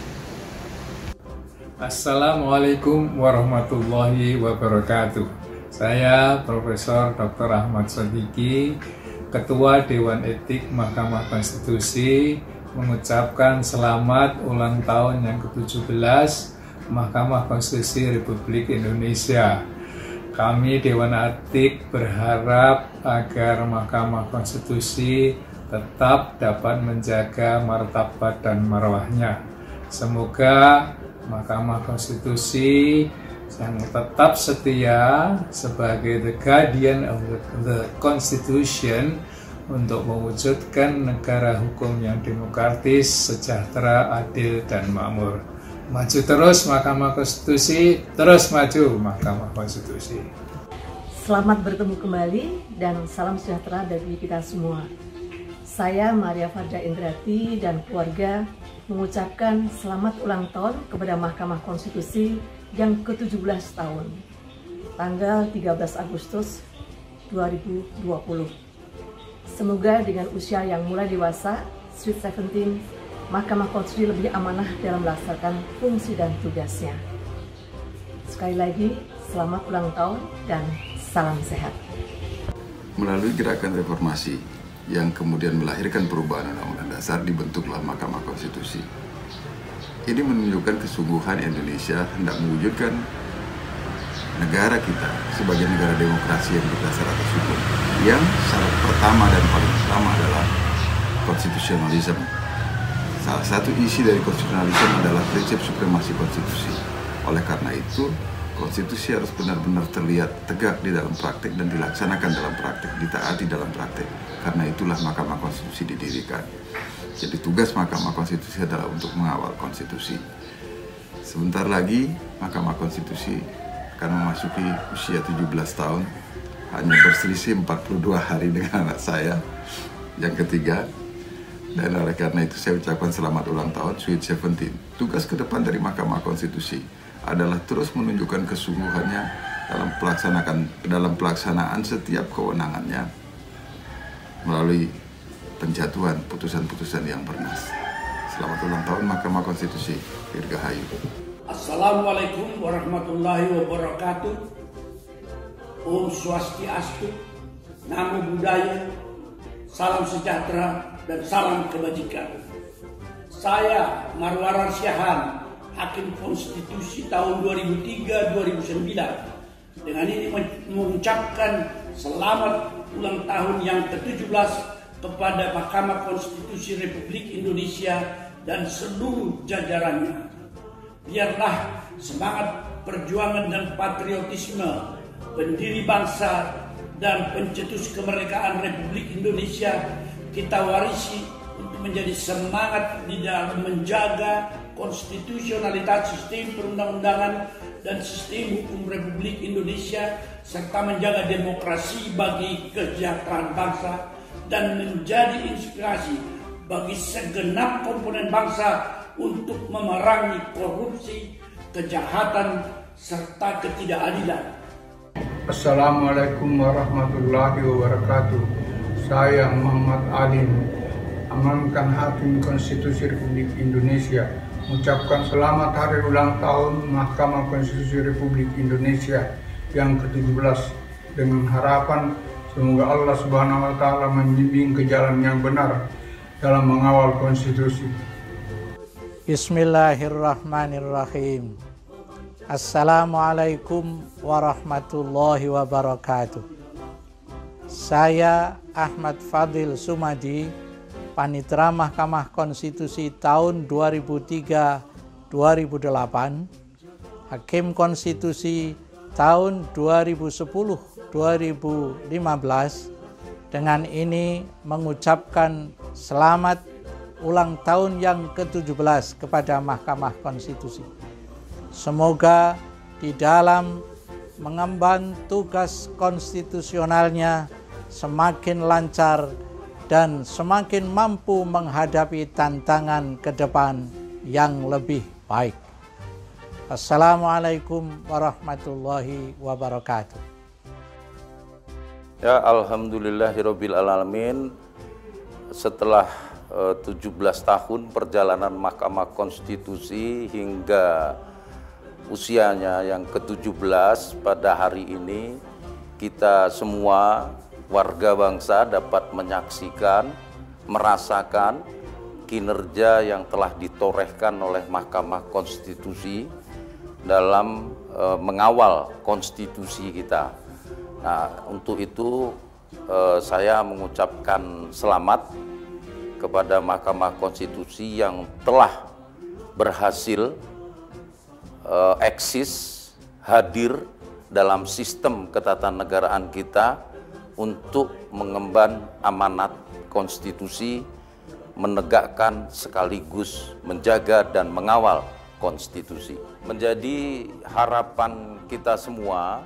Assalamualaikum warahmatullahi wabarakatuh. Saya Profesor Dr. Ahmad Sodiki, Ketua Dewan Etik Mahkamah Konstitusi mengucapkan selamat ulang tahun yang ke-17 Mahkamah Konstitusi Republik Indonesia. Kami Dewan Etik berharap agar Mahkamah Konstitusi tetap dapat menjaga martabat dan marwahnya. Semoga Mahkamah Konstitusi yang tetap setia sebagai the guardian of the, the constitution untuk mewujudkan negara hukum yang demokratis, sejahtera, adil, dan makmur. Maju terus Mahkamah Konstitusi, terus maju Mahkamah Konstitusi. Selamat bertemu kembali dan salam sejahtera dari kita semua. Saya Maria Farja Indrati dan keluarga mengucapkan selamat ulang tahun kepada Mahkamah Konstitusi yang ke-17 tahun, tanggal 13 Agustus 2020. Semoga dengan usia yang mulai dewasa, Sweet Seventeen, Mahkamah Konstitusi lebih amanah dalam melaksanakan fungsi dan tugasnya. Sekali lagi, selamat ulang tahun dan salam sehat. Melalui gerakan reformasi yang kemudian melahirkan perubahan Undang-Undang Dasar dibentuklah Mahkamah Konstitusi ini menunjukkan kesungguhan Indonesia hendak mewujudkan negara kita sebagai negara demokrasi yang berdasar atas hukum. Yang syarat pertama dan paling utama adalah konstitusionalisme. Salah satu isi dari konstitusionalisme adalah prinsip supremasi konstitusi. Oleh karena itu konstitusi harus benar-benar terlihat tegak di dalam praktek dan dilaksanakan dalam praktek ditaati dalam praktek karena itulah Mahkamah Konstitusi didirikan jadi tugas Mahkamah Konstitusi adalah untuk mengawal konstitusi. Sebentar lagi Mahkamah Konstitusi akan memasuki usia 17 tahun. Hanya berselisih 42 hari *laughs* dengan anak saya yang ketiga. Dan oleh karena itu saya ucapkan selamat ulang tahun Sweet Seventeen. Tugas ke depan dari Mahkamah Konstitusi adalah terus menunjukkan kesungguhannya dalam pelaksanakan dalam pelaksanaan setiap kewenangannya. Melalui penjatuhan putusan-putusan yang bernas. Selamat ulang tahun Mahkamah Konstitusi. Dirgahayu. Assalamualaikum warahmatullahi wabarakatuh. Om Swastiastu, Namo Buddhaya, salam sejahtera dan salam kebajikan. Saya Marwar Syahan, Hakim Konstitusi tahun 2003-2009. Dengan ini mengucapkan selamat ulang tahun yang ke-17 kepada Mahkamah Konstitusi Republik Indonesia dan seluruh jajarannya. Biarlah semangat perjuangan dan patriotisme pendiri bangsa dan pencetus kemerdekaan Republik Indonesia kita warisi untuk menjadi semangat di dalam menjaga konstitusionalitas sistem perundang-undangan dan sistem hukum Republik Indonesia serta menjaga demokrasi bagi kesejahteraan bangsa dan menjadi inspirasi bagi segenap komponen bangsa untuk memerangi korupsi, kejahatan, serta ketidakadilan. Assalamualaikum warahmatullahi wabarakatuh. Saya Muhammad Alim, amankan Hakim Konstitusi Republik Indonesia, mengucapkan selamat hari ulang tahun Mahkamah Konstitusi Republik Indonesia yang ke-17 dengan harapan semoga Allah Subhanahu wa taala membimbing ke jalan yang benar dalam mengawal konstitusi. Bismillahirrahmanirrahim. Assalamualaikum warahmatullahi wabarakatuh. Saya Ahmad Fadil Sumadi, Panitera Mahkamah Konstitusi tahun 2003-2008, Hakim Konstitusi tahun 2010-2015, dengan ini mengucapkan selamat ulang tahun yang ke-17 kepada Mahkamah Konstitusi. Semoga di dalam mengemban tugas konstitusionalnya semakin lancar dan semakin mampu menghadapi tantangan ke depan yang lebih baik. Assalamualaikum warahmatullahi wabarakatuh. Ya Alhamdulillahirabbil alamin. Setelah eh, 17 tahun perjalanan Mahkamah Konstitusi hingga usianya yang ke-17 pada hari ini kita semua warga bangsa dapat menyaksikan, merasakan kinerja yang telah ditorehkan oleh Mahkamah Konstitusi dalam eh, mengawal konstitusi kita Nah, untuk itu eh, saya mengucapkan selamat kepada Mahkamah Konstitusi yang telah berhasil eh, eksis hadir dalam sistem ketatanegaraan kita untuk mengemban amanat konstitusi, menegakkan sekaligus menjaga dan mengawal konstitusi. Menjadi harapan kita semua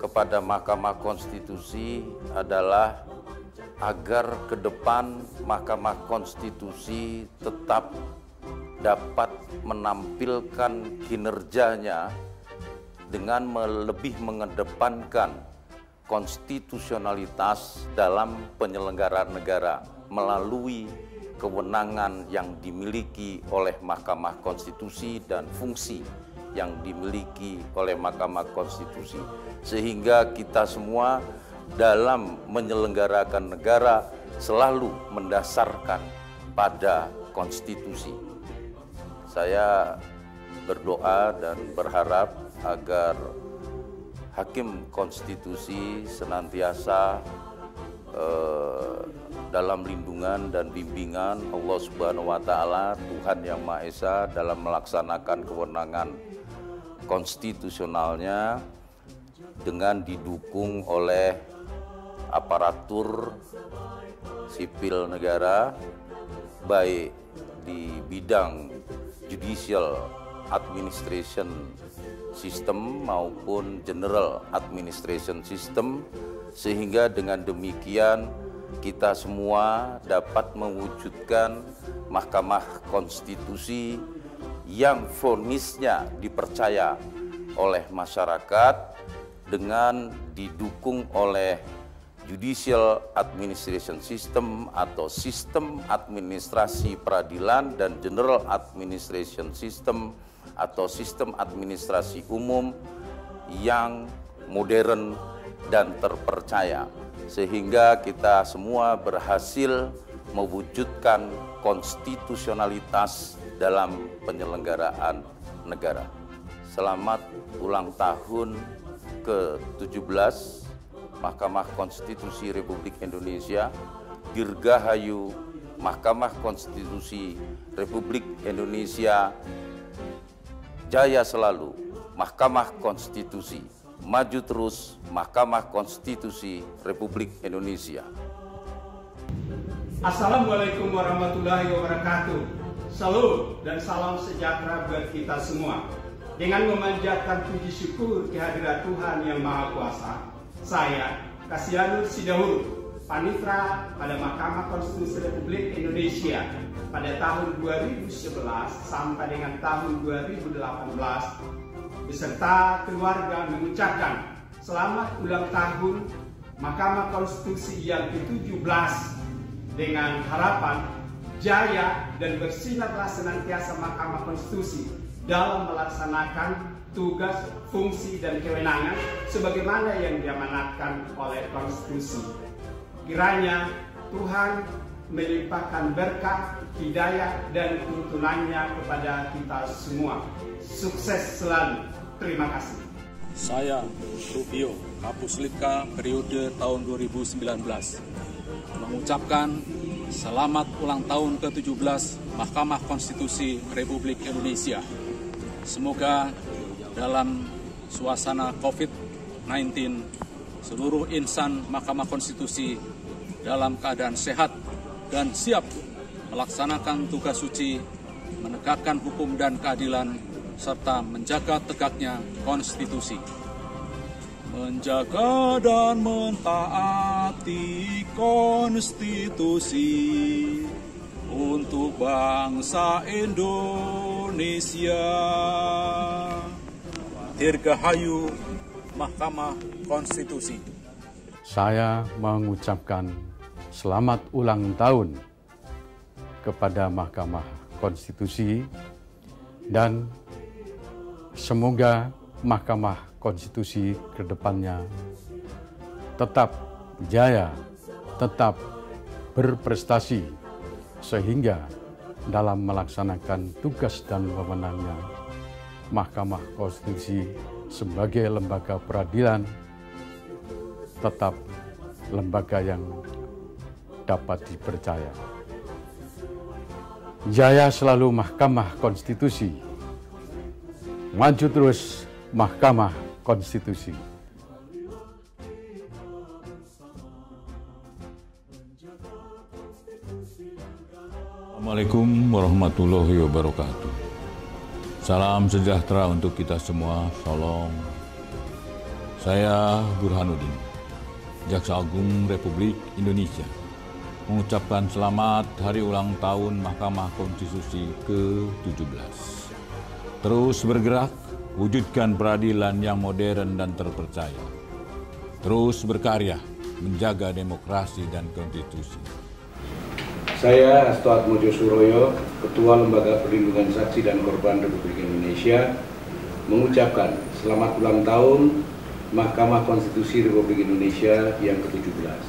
kepada Mahkamah Konstitusi adalah agar ke depan Mahkamah Konstitusi tetap dapat menampilkan kinerjanya dengan lebih mengedepankan konstitusionalitas dalam penyelenggaraan negara melalui kewenangan yang dimiliki oleh Mahkamah Konstitusi dan fungsi yang dimiliki oleh Mahkamah Konstitusi sehingga kita semua dalam menyelenggarakan negara selalu mendasarkan pada konstitusi. Saya berdoa dan berharap agar Hakim Konstitusi senantiasa eh, dalam lindungan dan bimbingan Allah Subhanahu wa taala, Tuhan yang Maha Esa dalam melaksanakan kewenangan konstitusionalnya dengan didukung oleh aparatur sipil negara baik di bidang judicial administration system maupun general administration system sehingga dengan demikian kita semua dapat mewujudkan Mahkamah Konstitusi yang fonisnya dipercaya oleh masyarakat dengan didukung oleh judicial administration system atau sistem administrasi peradilan dan general administration system atau sistem administrasi umum yang modern dan terpercaya. Sehingga kita semua berhasil mewujudkan konstitusionalitas dalam penyelenggaraan negara. Selamat ulang tahun ke-17 Mahkamah Konstitusi Republik Indonesia, Dirgahayu Mahkamah Konstitusi Republik Indonesia, jaya selalu Mahkamah Konstitusi, maju terus Mahkamah Konstitusi Republik Indonesia. Assalamualaikum warahmatullahi wabarakatuh. Salam dan salam sejahtera buat kita semua. Dengan memanjatkan puji syukur kehadirat Tuhan Yang Maha Kuasa, saya, Kasianur Sidahur, Panitra pada Mahkamah Konstitusi Republik Indonesia pada tahun 2011 sampai dengan tahun 2018 beserta keluarga mengucapkan selamat ulang tahun Mahkamah Konstitusi yang ke-17 dengan harapan jaya dan bersinarlah senantiasa Mahkamah Konstitusi dalam melaksanakan tugas, fungsi, dan kewenangan sebagaimana yang diamanatkan oleh konstitusi. Kiranya Tuhan melimpahkan berkah, hidayah, dan tuntunannya kepada kita semua. Sukses selalu. Terima kasih. Saya Rubio Kapuslika periode tahun 2019 mengucapkan selamat ulang tahun ke-17 Mahkamah Konstitusi Republik Indonesia. Semoga dalam suasana COVID-19, seluruh insan Mahkamah Konstitusi dalam keadaan sehat dan siap melaksanakan tugas suci, menegakkan hukum dan keadilan, serta menjaga tegaknya konstitusi. Menjaga dan mentaati konstitusi untuk bangsa Indonesia. Dirgahayu Mahkamah Konstitusi. Saya mengucapkan selamat ulang tahun kepada Mahkamah Konstitusi dan semoga Mahkamah Konstitusi ke depannya tetap jaya, tetap berprestasi sehingga dalam melaksanakan tugas dan wewenangnya Mahkamah Konstitusi sebagai lembaga peradilan tetap lembaga yang dapat dipercaya. Jaya selalu Mahkamah Konstitusi. Maju terus Mahkamah Konstitusi. Assalamualaikum warahmatullahi wabarakatuh. Salam sejahtera untuk kita semua. Shalom. Saya Burhanuddin, Jaksa Agung Republik Indonesia, mengucapkan selamat hari ulang tahun Mahkamah Konstitusi ke-17. Terus bergerak, wujudkan peradilan yang modern dan terpercaya. Terus berkarya, menjaga demokrasi dan konstitusi saya Hasto Atmojo Suroyo, Ketua Lembaga Perlindungan Saksi dan Korban Republik Indonesia, mengucapkan selamat ulang tahun Mahkamah Konstitusi Republik Indonesia yang ke-17.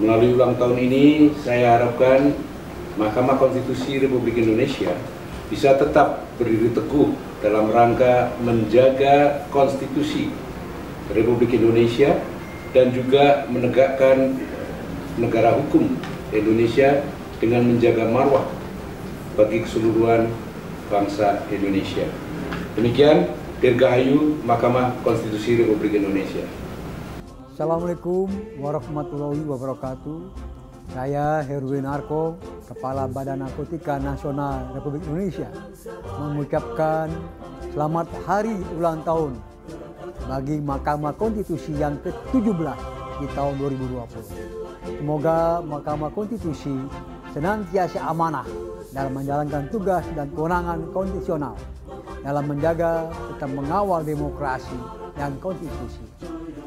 Melalui ulang tahun ini, saya harapkan Mahkamah Konstitusi Republik Indonesia bisa tetap berdiri teguh dalam rangka menjaga konstitusi Republik Indonesia dan juga menegakkan negara hukum Indonesia dengan menjaga marwah bagi keseluruhan bangsa Indonesia. Demikian Dirgahayu Mahkamah Konstitusi Republik Indonesia. Assalamualaikum warahmatullahi wabarakatuh. Saya Heruwinarko, Kepala Badan Narkotika Nasional Republik Indonesia, mengucapkan selamat hari ulang tahun bagi Mahkamah Konstitusi yang ke-17 di tahun 2020. Semoga Mahkamah Konstitusi senantiasa amanah dalam menjalankan tugas dan kewenangan konstitusional dalam menjaga serta mengawal demokrasi dan konstitusi.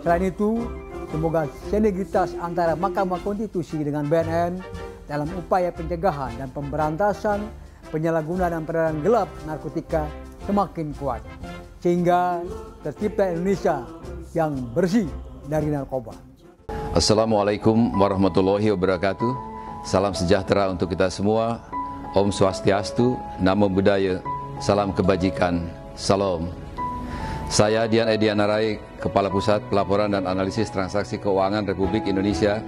Selain itu, Semoga sinergitas antara Mahkamah Konstitusi dengan BNN dalam upaya pencegahan dan pemberantasan penyalahgunaan dan peredaran gelap narkotika semakin kuat. Sehingga tercipta Indonesia yang bersih dari narkoba. Assalamualaikum warahmatullahi wabarakatuh. Salam sejahtera untuk kita semua. Om Swastiastu, Namo Buddhaya, Salam Kebajikan, Salam saya Dian Ediana Rai, Kepala Pusat Pelaporan dan Analisis Transaksi Keuangan Republik Indonesia,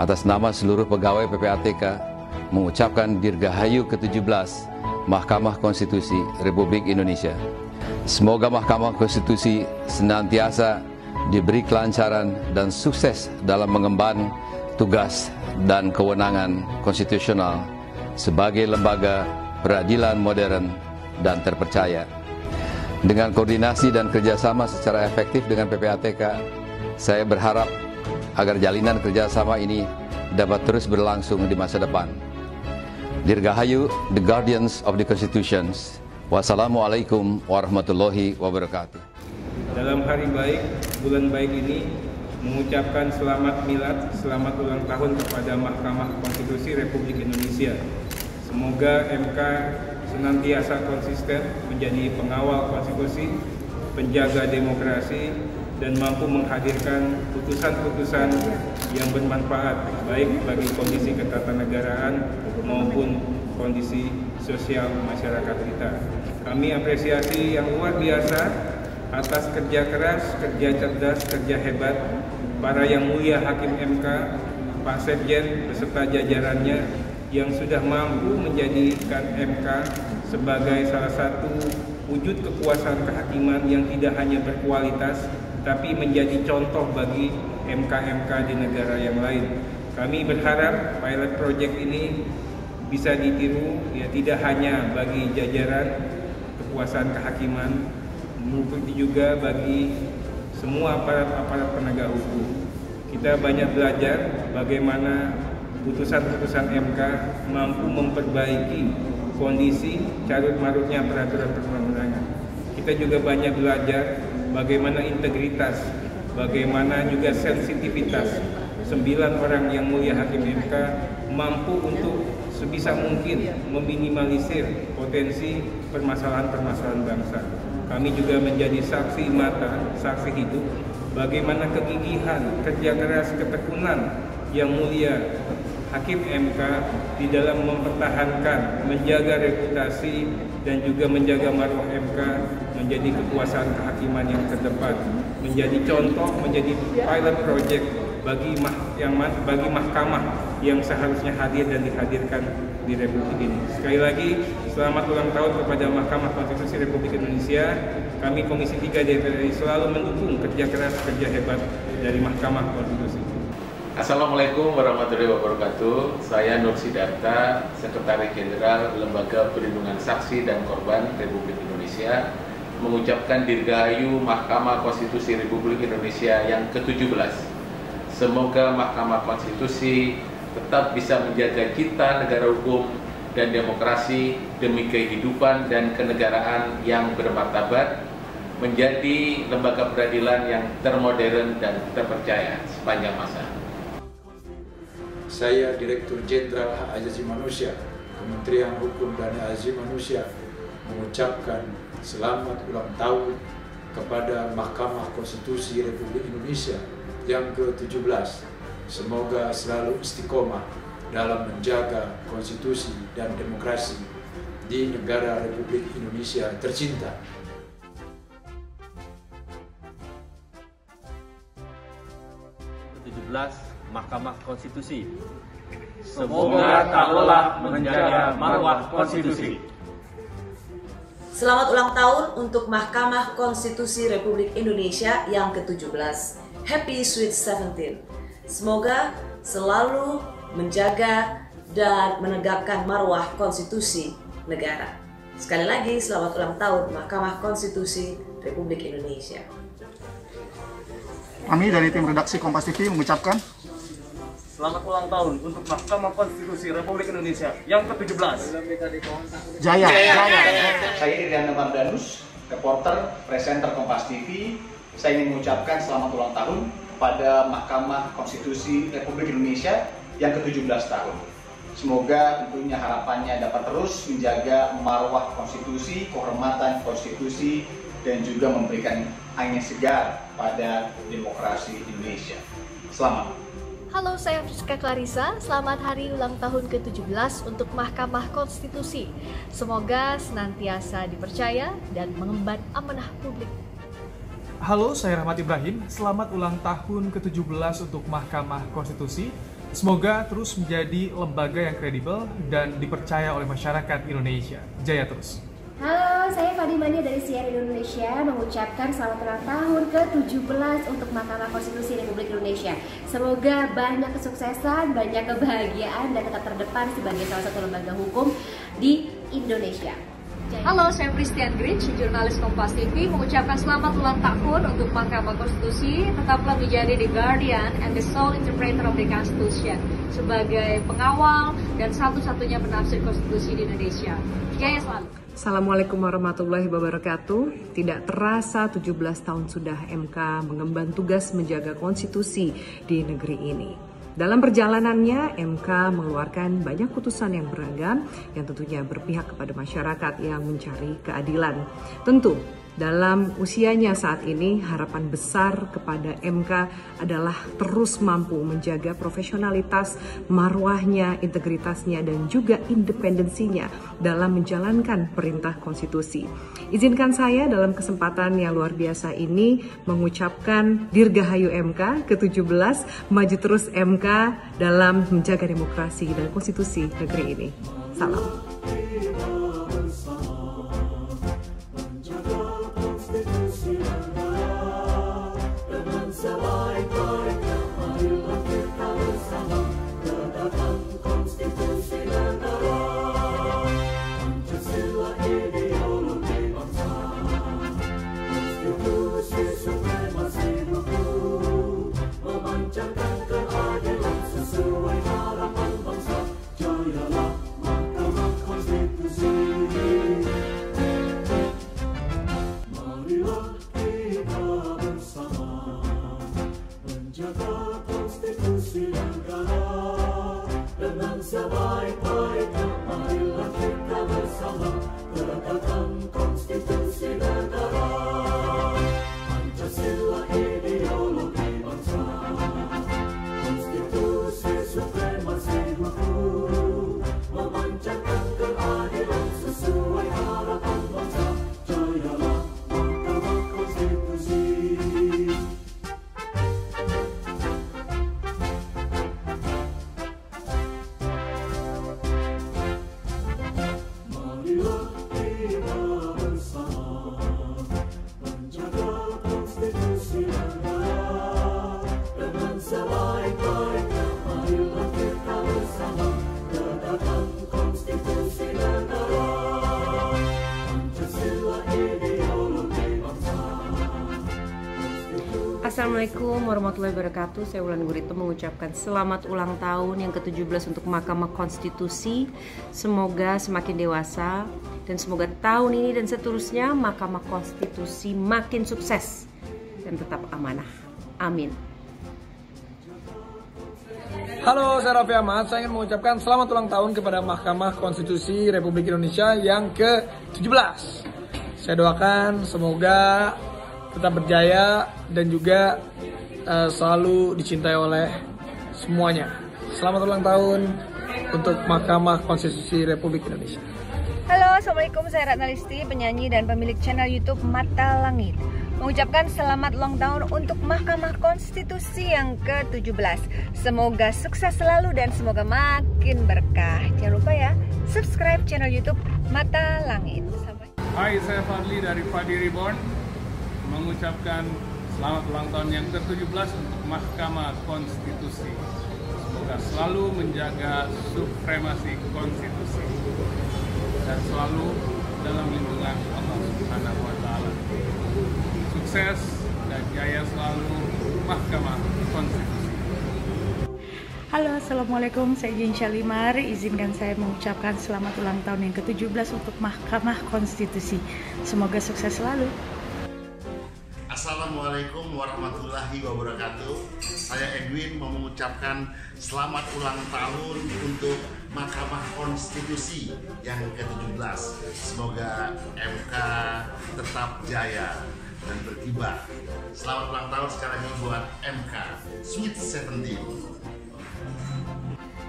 atas nama seluruh pegawai PPATK, mengucapkan Dirgahayu ke-17 Mahkamah Konstitusi Republik Indonesia. Semoga Mahkamah Konstitusi senantiasa diberi kelancaran dan sukses dalam mengemban tugas dan kewenangan konstitusional sebagai lembaga peradilan modern dan terpercaya. Dengan koordinasi dan kerjasama secara efektif dengan PPATK, saya berharap agar jalinan kerjasama ini dapat terus berlangsung di masa depan. Dirgahayu, the guardians of the constitutions. Wassalamualaikum warahmatullahi wabarakatuh. Dalam hari baik, bulan baik ini, mengucapkan selamat milad, selamat ulang tahun kepada Mahkamah Konstitusi Republik Indonesia. Semoga MK senantiasa konsisten menjadi pengawal konstitusi, penjaga demokrasi, dan mampu menghadirkan putusan-putusan yang bermanfaat baik bagi kondisi ketatanegaraan maupun kondisi sosial masyarakat kita. Kami apresiasi yang luar biasa atas kerja keras, kerja cerdas, kerja hebat para yang mulia Hakim MK, Pak Sekjen beserta jajarannya yang sudah mampu menjadikan MK sebagai salah satu wujud kekuasaan kehakiman yang tidak hanya berkualitas tapi menjadi contoh bagi MK-MK di negara yang lain. Kami berharap pilot project ini bisa ditiru ya tidak hanya bagi jajaran kekuasaan kehakiman maupun juga bagi semua aparat-aparat penegak hukum. Kita banyak belajar bagaimana putusan-putusan MK mampu memperbaiki kondisi carut marutnya peraturan perundang-undangan. Kita juga banyak belajar bagaimana integritas, bagaimana juga sensitivitas sembilan orang yang mulia hakim MK mampu untuk sebisa mungkin meminimalisir potensi permasalahan-permasalahan bangsa. Kami juga menjadi saksi mata, saksi hidup bagaimana kegigihan, kerja keras, ketekunan yang mulia Hakim MK di dalam mempertahankan, menjaga reputasi dan juga menjaga marwah MK menjadi kekuasaan kehakiman yang terdepan, menjadi contoh, menjadi pilot project bagi mah, yang bagi mahkamah yang seharusnya hadir dan dihadirkan di Republik ini. Sekali lagi, selamat ulang tahun kepada Mahkamah Konstitusi Republik Indonesia. Kami Komisi 3 DPR selalu mendukung kerja keras, kerja hebat dari Mahkamah Konstitusi. Assalamualaikum warahmatullahi wabarakatuh. Saya Nur Sidarta, Sekretaris Jenderal Lembaga Perlindungan Saksi dan Korban Republik Indonesia, mengucapkan dirgahayu Mahkamah Konstitusi Republik Indonesia yang ke-17. Semoga Mahkamah Konstitusi tetap bisa menjaga kita negara hukum dan demokrasi demi kehidupan dan kenegaraan yang bermartabat menjadi lembaga peradilan yang termodern dan terpercaya sepanjang masa. Saya Direktur Jenderal Hak Asasi Manusia, Kementerian Hukum dan Hak Asasi Manusia mengucapkan selamat ulang tahun kepada Mahkamah Konstitusi Republik Indonesia yang ke-17. Semoga selalu istiqomah dalam menjaga konstitusi dan demokrasi di negara Republik Indonesia tercinta. Mahkamah Konstitusi. Semoga tak lelah menjaga marwah konstitusi. Selamat ulang tahun untuk Mahkamah Konstitusi Republik Indonesia yang ke-17. Happy Sweet 17. Semoga selalu menjaga dan menegakkan marwah konstitusi negara. Sekali lagi, selamat ulang tahun Mahkamah Konstitusi Republik Indonesia. Kami dari tim redaksi Kompas TV mengucapkan Selamat ulang tahun untuk Mahkamah Konstitusi Republik Indonesia yang ke-17. Jaya. Jaya. Saya Iriana Mardanus, reporter, presenter Kompas TV. Saya ingin mengucapkan selamat ulang tahun kepada Mahkamah Konstitusi Republik Indonesia yang ke-17 tahun. Semoga tentunya harapannya dapat terus menjaga marwah konstitusi, kehormatan konstitusi, dan juga memberikan angin segar pada demokrasi Indonesia. Selamat. Halo, saya Friska Clarissa. Selamat hari ulang tahun ke-17 untuk Mahkamah Konstitusi. Semoga senantiasa dipercaya dan mengemban amanah publik. Halo, saya Rahmat Ibrahim. Selamat ulang tahun ke-17 untuk Mahkamah Konstitusi. Semoga terus menjadi lembaga yang kredibel dan dipercaya oleh masyarakat Indonesia. Jaya terus. Halo, saya Fadi Mania dari CNN Indonesia mengucapkan selamat ulang tahun ke-17 untuk Mahkamah Konstitusi Republik Indonesia. Semoga banyak kesuksesan, banyak kebahagiaan, dan tetap terdepan sebagai salah satu lembaga hukum di Indonesia. Halo, saya Christian Grinch, jurnalis Kompas TV, mengucapkan selamat ulang tahun untuk Mahkamah Konstitusi. Tetaplah menjadi the guardian and the sole interpreter of the Constitution sebagai pengawal dan satu-satunya penafsir konstitusi di Indonesia. Jaya selalu. Assalamualaikum warahmatullahi wabarakatuh. Tidak terasa 17 tahun sudah MK mengemban tugas menjaga konstitusi di negeri ini. Dalam perjalanannya, MK mengeluarkan banyak putusan yang beragam yang tentunya berpihak kepada masyarakat yang mencari keadilan. Tentu, dalam usianya saat ini, harapan besar kepada MK adalah terus mampu menjaga profesionalitas, marwahnya, integritasnya, dan juga independensinya dalam menjalankan perintah konstitusi. Izinkan saya dalam kesempatan yang luar biasa ini mengucapkan Dirgahayu MK ke-17, maju terus MK dalam menjaga demokrasi dan konstitusi negeri ini. Salam. follow. Assalamualaikum warahmatullahi wabarakatuh Saya Wulan Gurito mengucapkan selamat ulang tahun yang ke-17 untuk Mahkamah Konstitusi Semoga semakin dewasa Dan semoga tahun ini dan seterusnya Mahkamah Konstitusi makin sukses Dan tetap amanah Amin Halo, saya Raffi Ahmad. Saya ingin mengucapkan selamat ulang tahun kepada Mahkamah Konstitusi Republik Indonesia yang ke-17. Saya doakan semoga tetap berjaya dan juga uh, selalu dicintai oleh semuanya. Selamat ulang tahun untuk Mahkamah Konstitusi Republik Indonesia. Halo, Assalamualaikum. Saya Ratna Listi, penyanyi dan pemilik channel YouTube Mata Langit. mengucapkan selamat ulang tahun untuk Mahkamah Konstitusi yang ke-17. Semoga sukses selalu dan semoga makin berkah. Jangan lupa ya, subscribe channel YouTube Mata Langit. Sampai Hai, saya Fadli dari Fadli Reborn mengucapkan selamat ulang tahun yang ke-17 untuk Mahkamah Konstitusi. Semoga selalu menjaga supremasi konstitusi dan selalu dalam lindungan Allah Subhanahu wa taala. Sukses dan jaya selalu Mahkamah Konstitusi. Halo, Assalamualaikum. Saya Jin Shalimar. Izinkan saya mengucapkan selamat ulang tahun yang ke-17 untuk Mahkamah Konstitusi. Semoga sukses selalu. Assalamualaikum warahmatullahi wabarakatuh. Saya Edwin mau mengucapkan selamat ulang tahun untuk Mahkamah Konstitusi yang ke-17. Semoga MK tetap jaya dan berkibar. Selamat ulang tahun sekali lagi buat MK Sweet 17.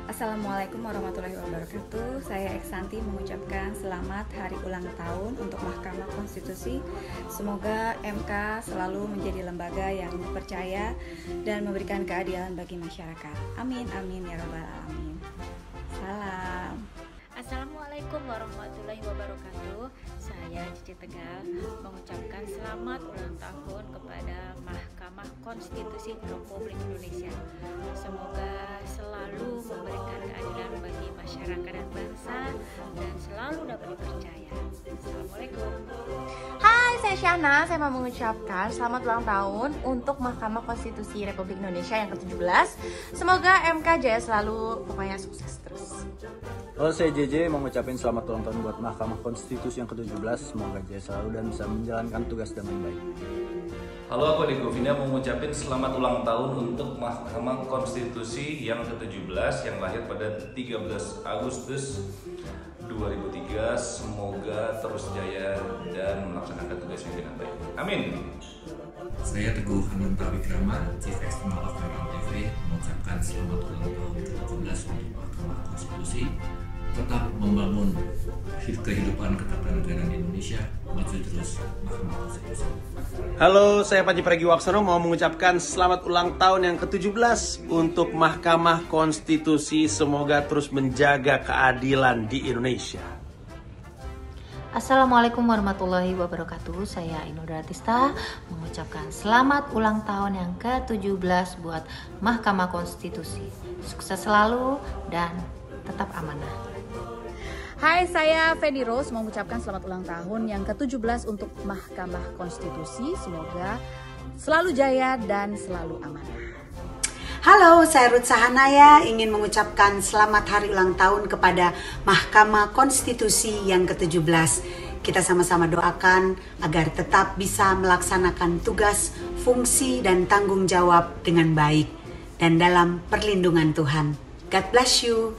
Assalamualaikum warahmatullahi wabarakatuh. Saya Eksanti mengucapkan selamat hari ulang tahun untuk Mahkamah Konstitusi. Semoga MK selalu menjadi lembaga yang dipercaya dan memberikan keadilan bagi masyarakat. Amin amin ya rabbal alamin. Salam. Assalamualaikum warahmatullahi wabarakatuh. Saya Cici Tegal mengucapkan selamat ulang tahun kepada Mahkamah Konstitusi Republik Indonesia. Semoga selalu memberikan keadilan bagi masyarakat dan bangsa dan selalu dapat dipercaya. Assalamualaikum. Hai, saya Shana. Saya mau mengucapkan selamat ulang tahun untuk Mahkamah Konstitusi Republik Indonesia yang ke-17. Semoga MK jaya selalu, pokoknya sukses terus. Halo, saya JJ mau ngucapin selamat ulang tahun buat Mahkamah Konstitusi yang ke-17. Semoga jaya selalu dan bisa menjalankan tugas dengan baik. Halo, aku Diko Vina mau ngucapin selamat ulang tahun untuk Mahkamah Konstitusi yang ke-17 yang lahir pada 13 Agustus 2003. Semoga terus jaya dan melaksanakan tugasnya dengan baik. Amin. Saya Teguh Ananta Wikrama, Chief External of TV, mengucapkan selamat ulang tahun ke-17 untuk Mahkamah Konstitusi tetap membangun kehidupan ketatanegaraan di Indonesia maju terus Mahkamah Konstitusi. Halo, saya Panji Pragiwaksono mau mengucapkan selamat ulang tahun yang ke-17 untuk Mahkamah Konstitusi. Semoga terus menjaga keadilan di Indonesia. Assalamualaikum warahmatullahi wabarakatuh. Saya Inul Daratista mengucapkan selamat ulang tahun yang ke-17 buat Mahkamah Konstitusi. Sukses selalu dan tetap amanah. Hai, saya Fedi Rose mengucapkan selamat ulang tahun yang ke-17 untuk Mahkamah Konstitusi. Semoga selalu jaya dan selalu amanah. Halo, saya Ruth Sahanaya ingin mengucapkan selamat hari ulang tahun kepada Mahkamah Konstitusi yang ke-17. Kita sama-sama doakan agar tetap bisa melaksanakan tugas, fungsi, dan tanggung jawab dengan baik dan dalam perlindungan Tuhan. God bless you.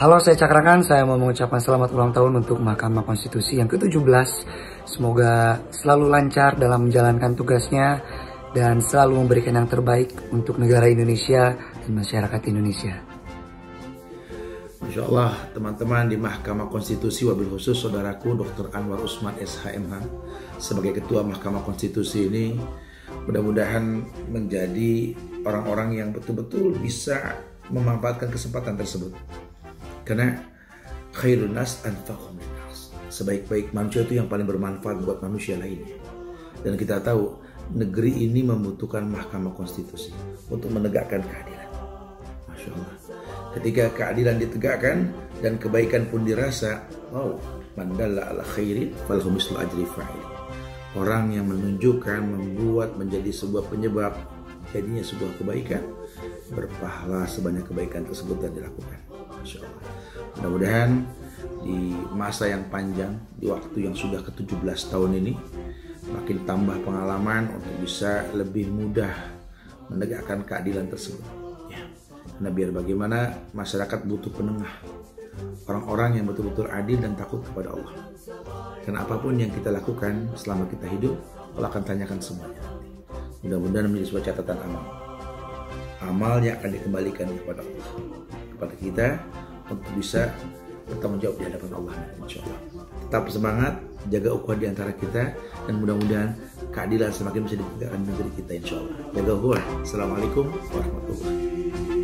Halo, saya Cakrakan. Saya mau mengucapkan selamat ulang tahun untuk Mahkamah Konstitusi yang ke-17. Semoga selalu lancar dalam menjalankan tugasnya dan selalu memberikan yang terbaik untuk negara Indonesia dan masyarakat Indonesia. Insya Allah teman-teman di Mahkamah Konstitusi wabil khusus saudaraku Dr. Anwar Usman SHMH sebagai Ketua Mahkamah Konstitusi ini mudah-mudahan menjadi orang-orang yang betul-betul bisa memanfaatkan kesempatan tersebut. Karena khairun nas anfa'uhum nas. Sebaik-baik manusia itu yang paling bermanfaat buat manusia lainnya. Dan kita tahu negeri ini membutuhkan mahkamah konstitusi untuk menegakkan keadilan. Masya Allah. Ketika keadilan ditegakkan dan kebaikan pun dirasa, wow, mandala ala khairin falahu mislu ajri fa'ili. Orang yang menunjukkan, membuat menjadi sebuah penyebab jadinya sebuah kebaikan berpahala sebanyak kebaikan tersebut dan dilakukan. Mudah-mudahan di masa yang panjang, di waktu yang sudah ke-17 tahun ini, makin tambah pengalaman untuk bisa lebih mudah menegakkan keadilan tersebut. Ya. Karena biar bagaimana masyarakat butuh penengah, orang-orang yang betul-betul adil dan takut kepada Allah. Karena apa pun yang kita lakukan selama kita hidup, Allah akan tanyakan semuanya. Mudah-mudahan menjadi sebuah catatan amal. Amal yang akan dikembalikan kepada Allah, kepada kita untuk bisa bertanggung jawab di hadapan Allah insya Allah. Tetap semangat, jaga ukhuwah di antara kita dan mudah-mudahan keadilan semakin bisa ditegakkan di negeri kita insya Allah. Jaga Assalamualaikum warahmatullahi wabarakatuh.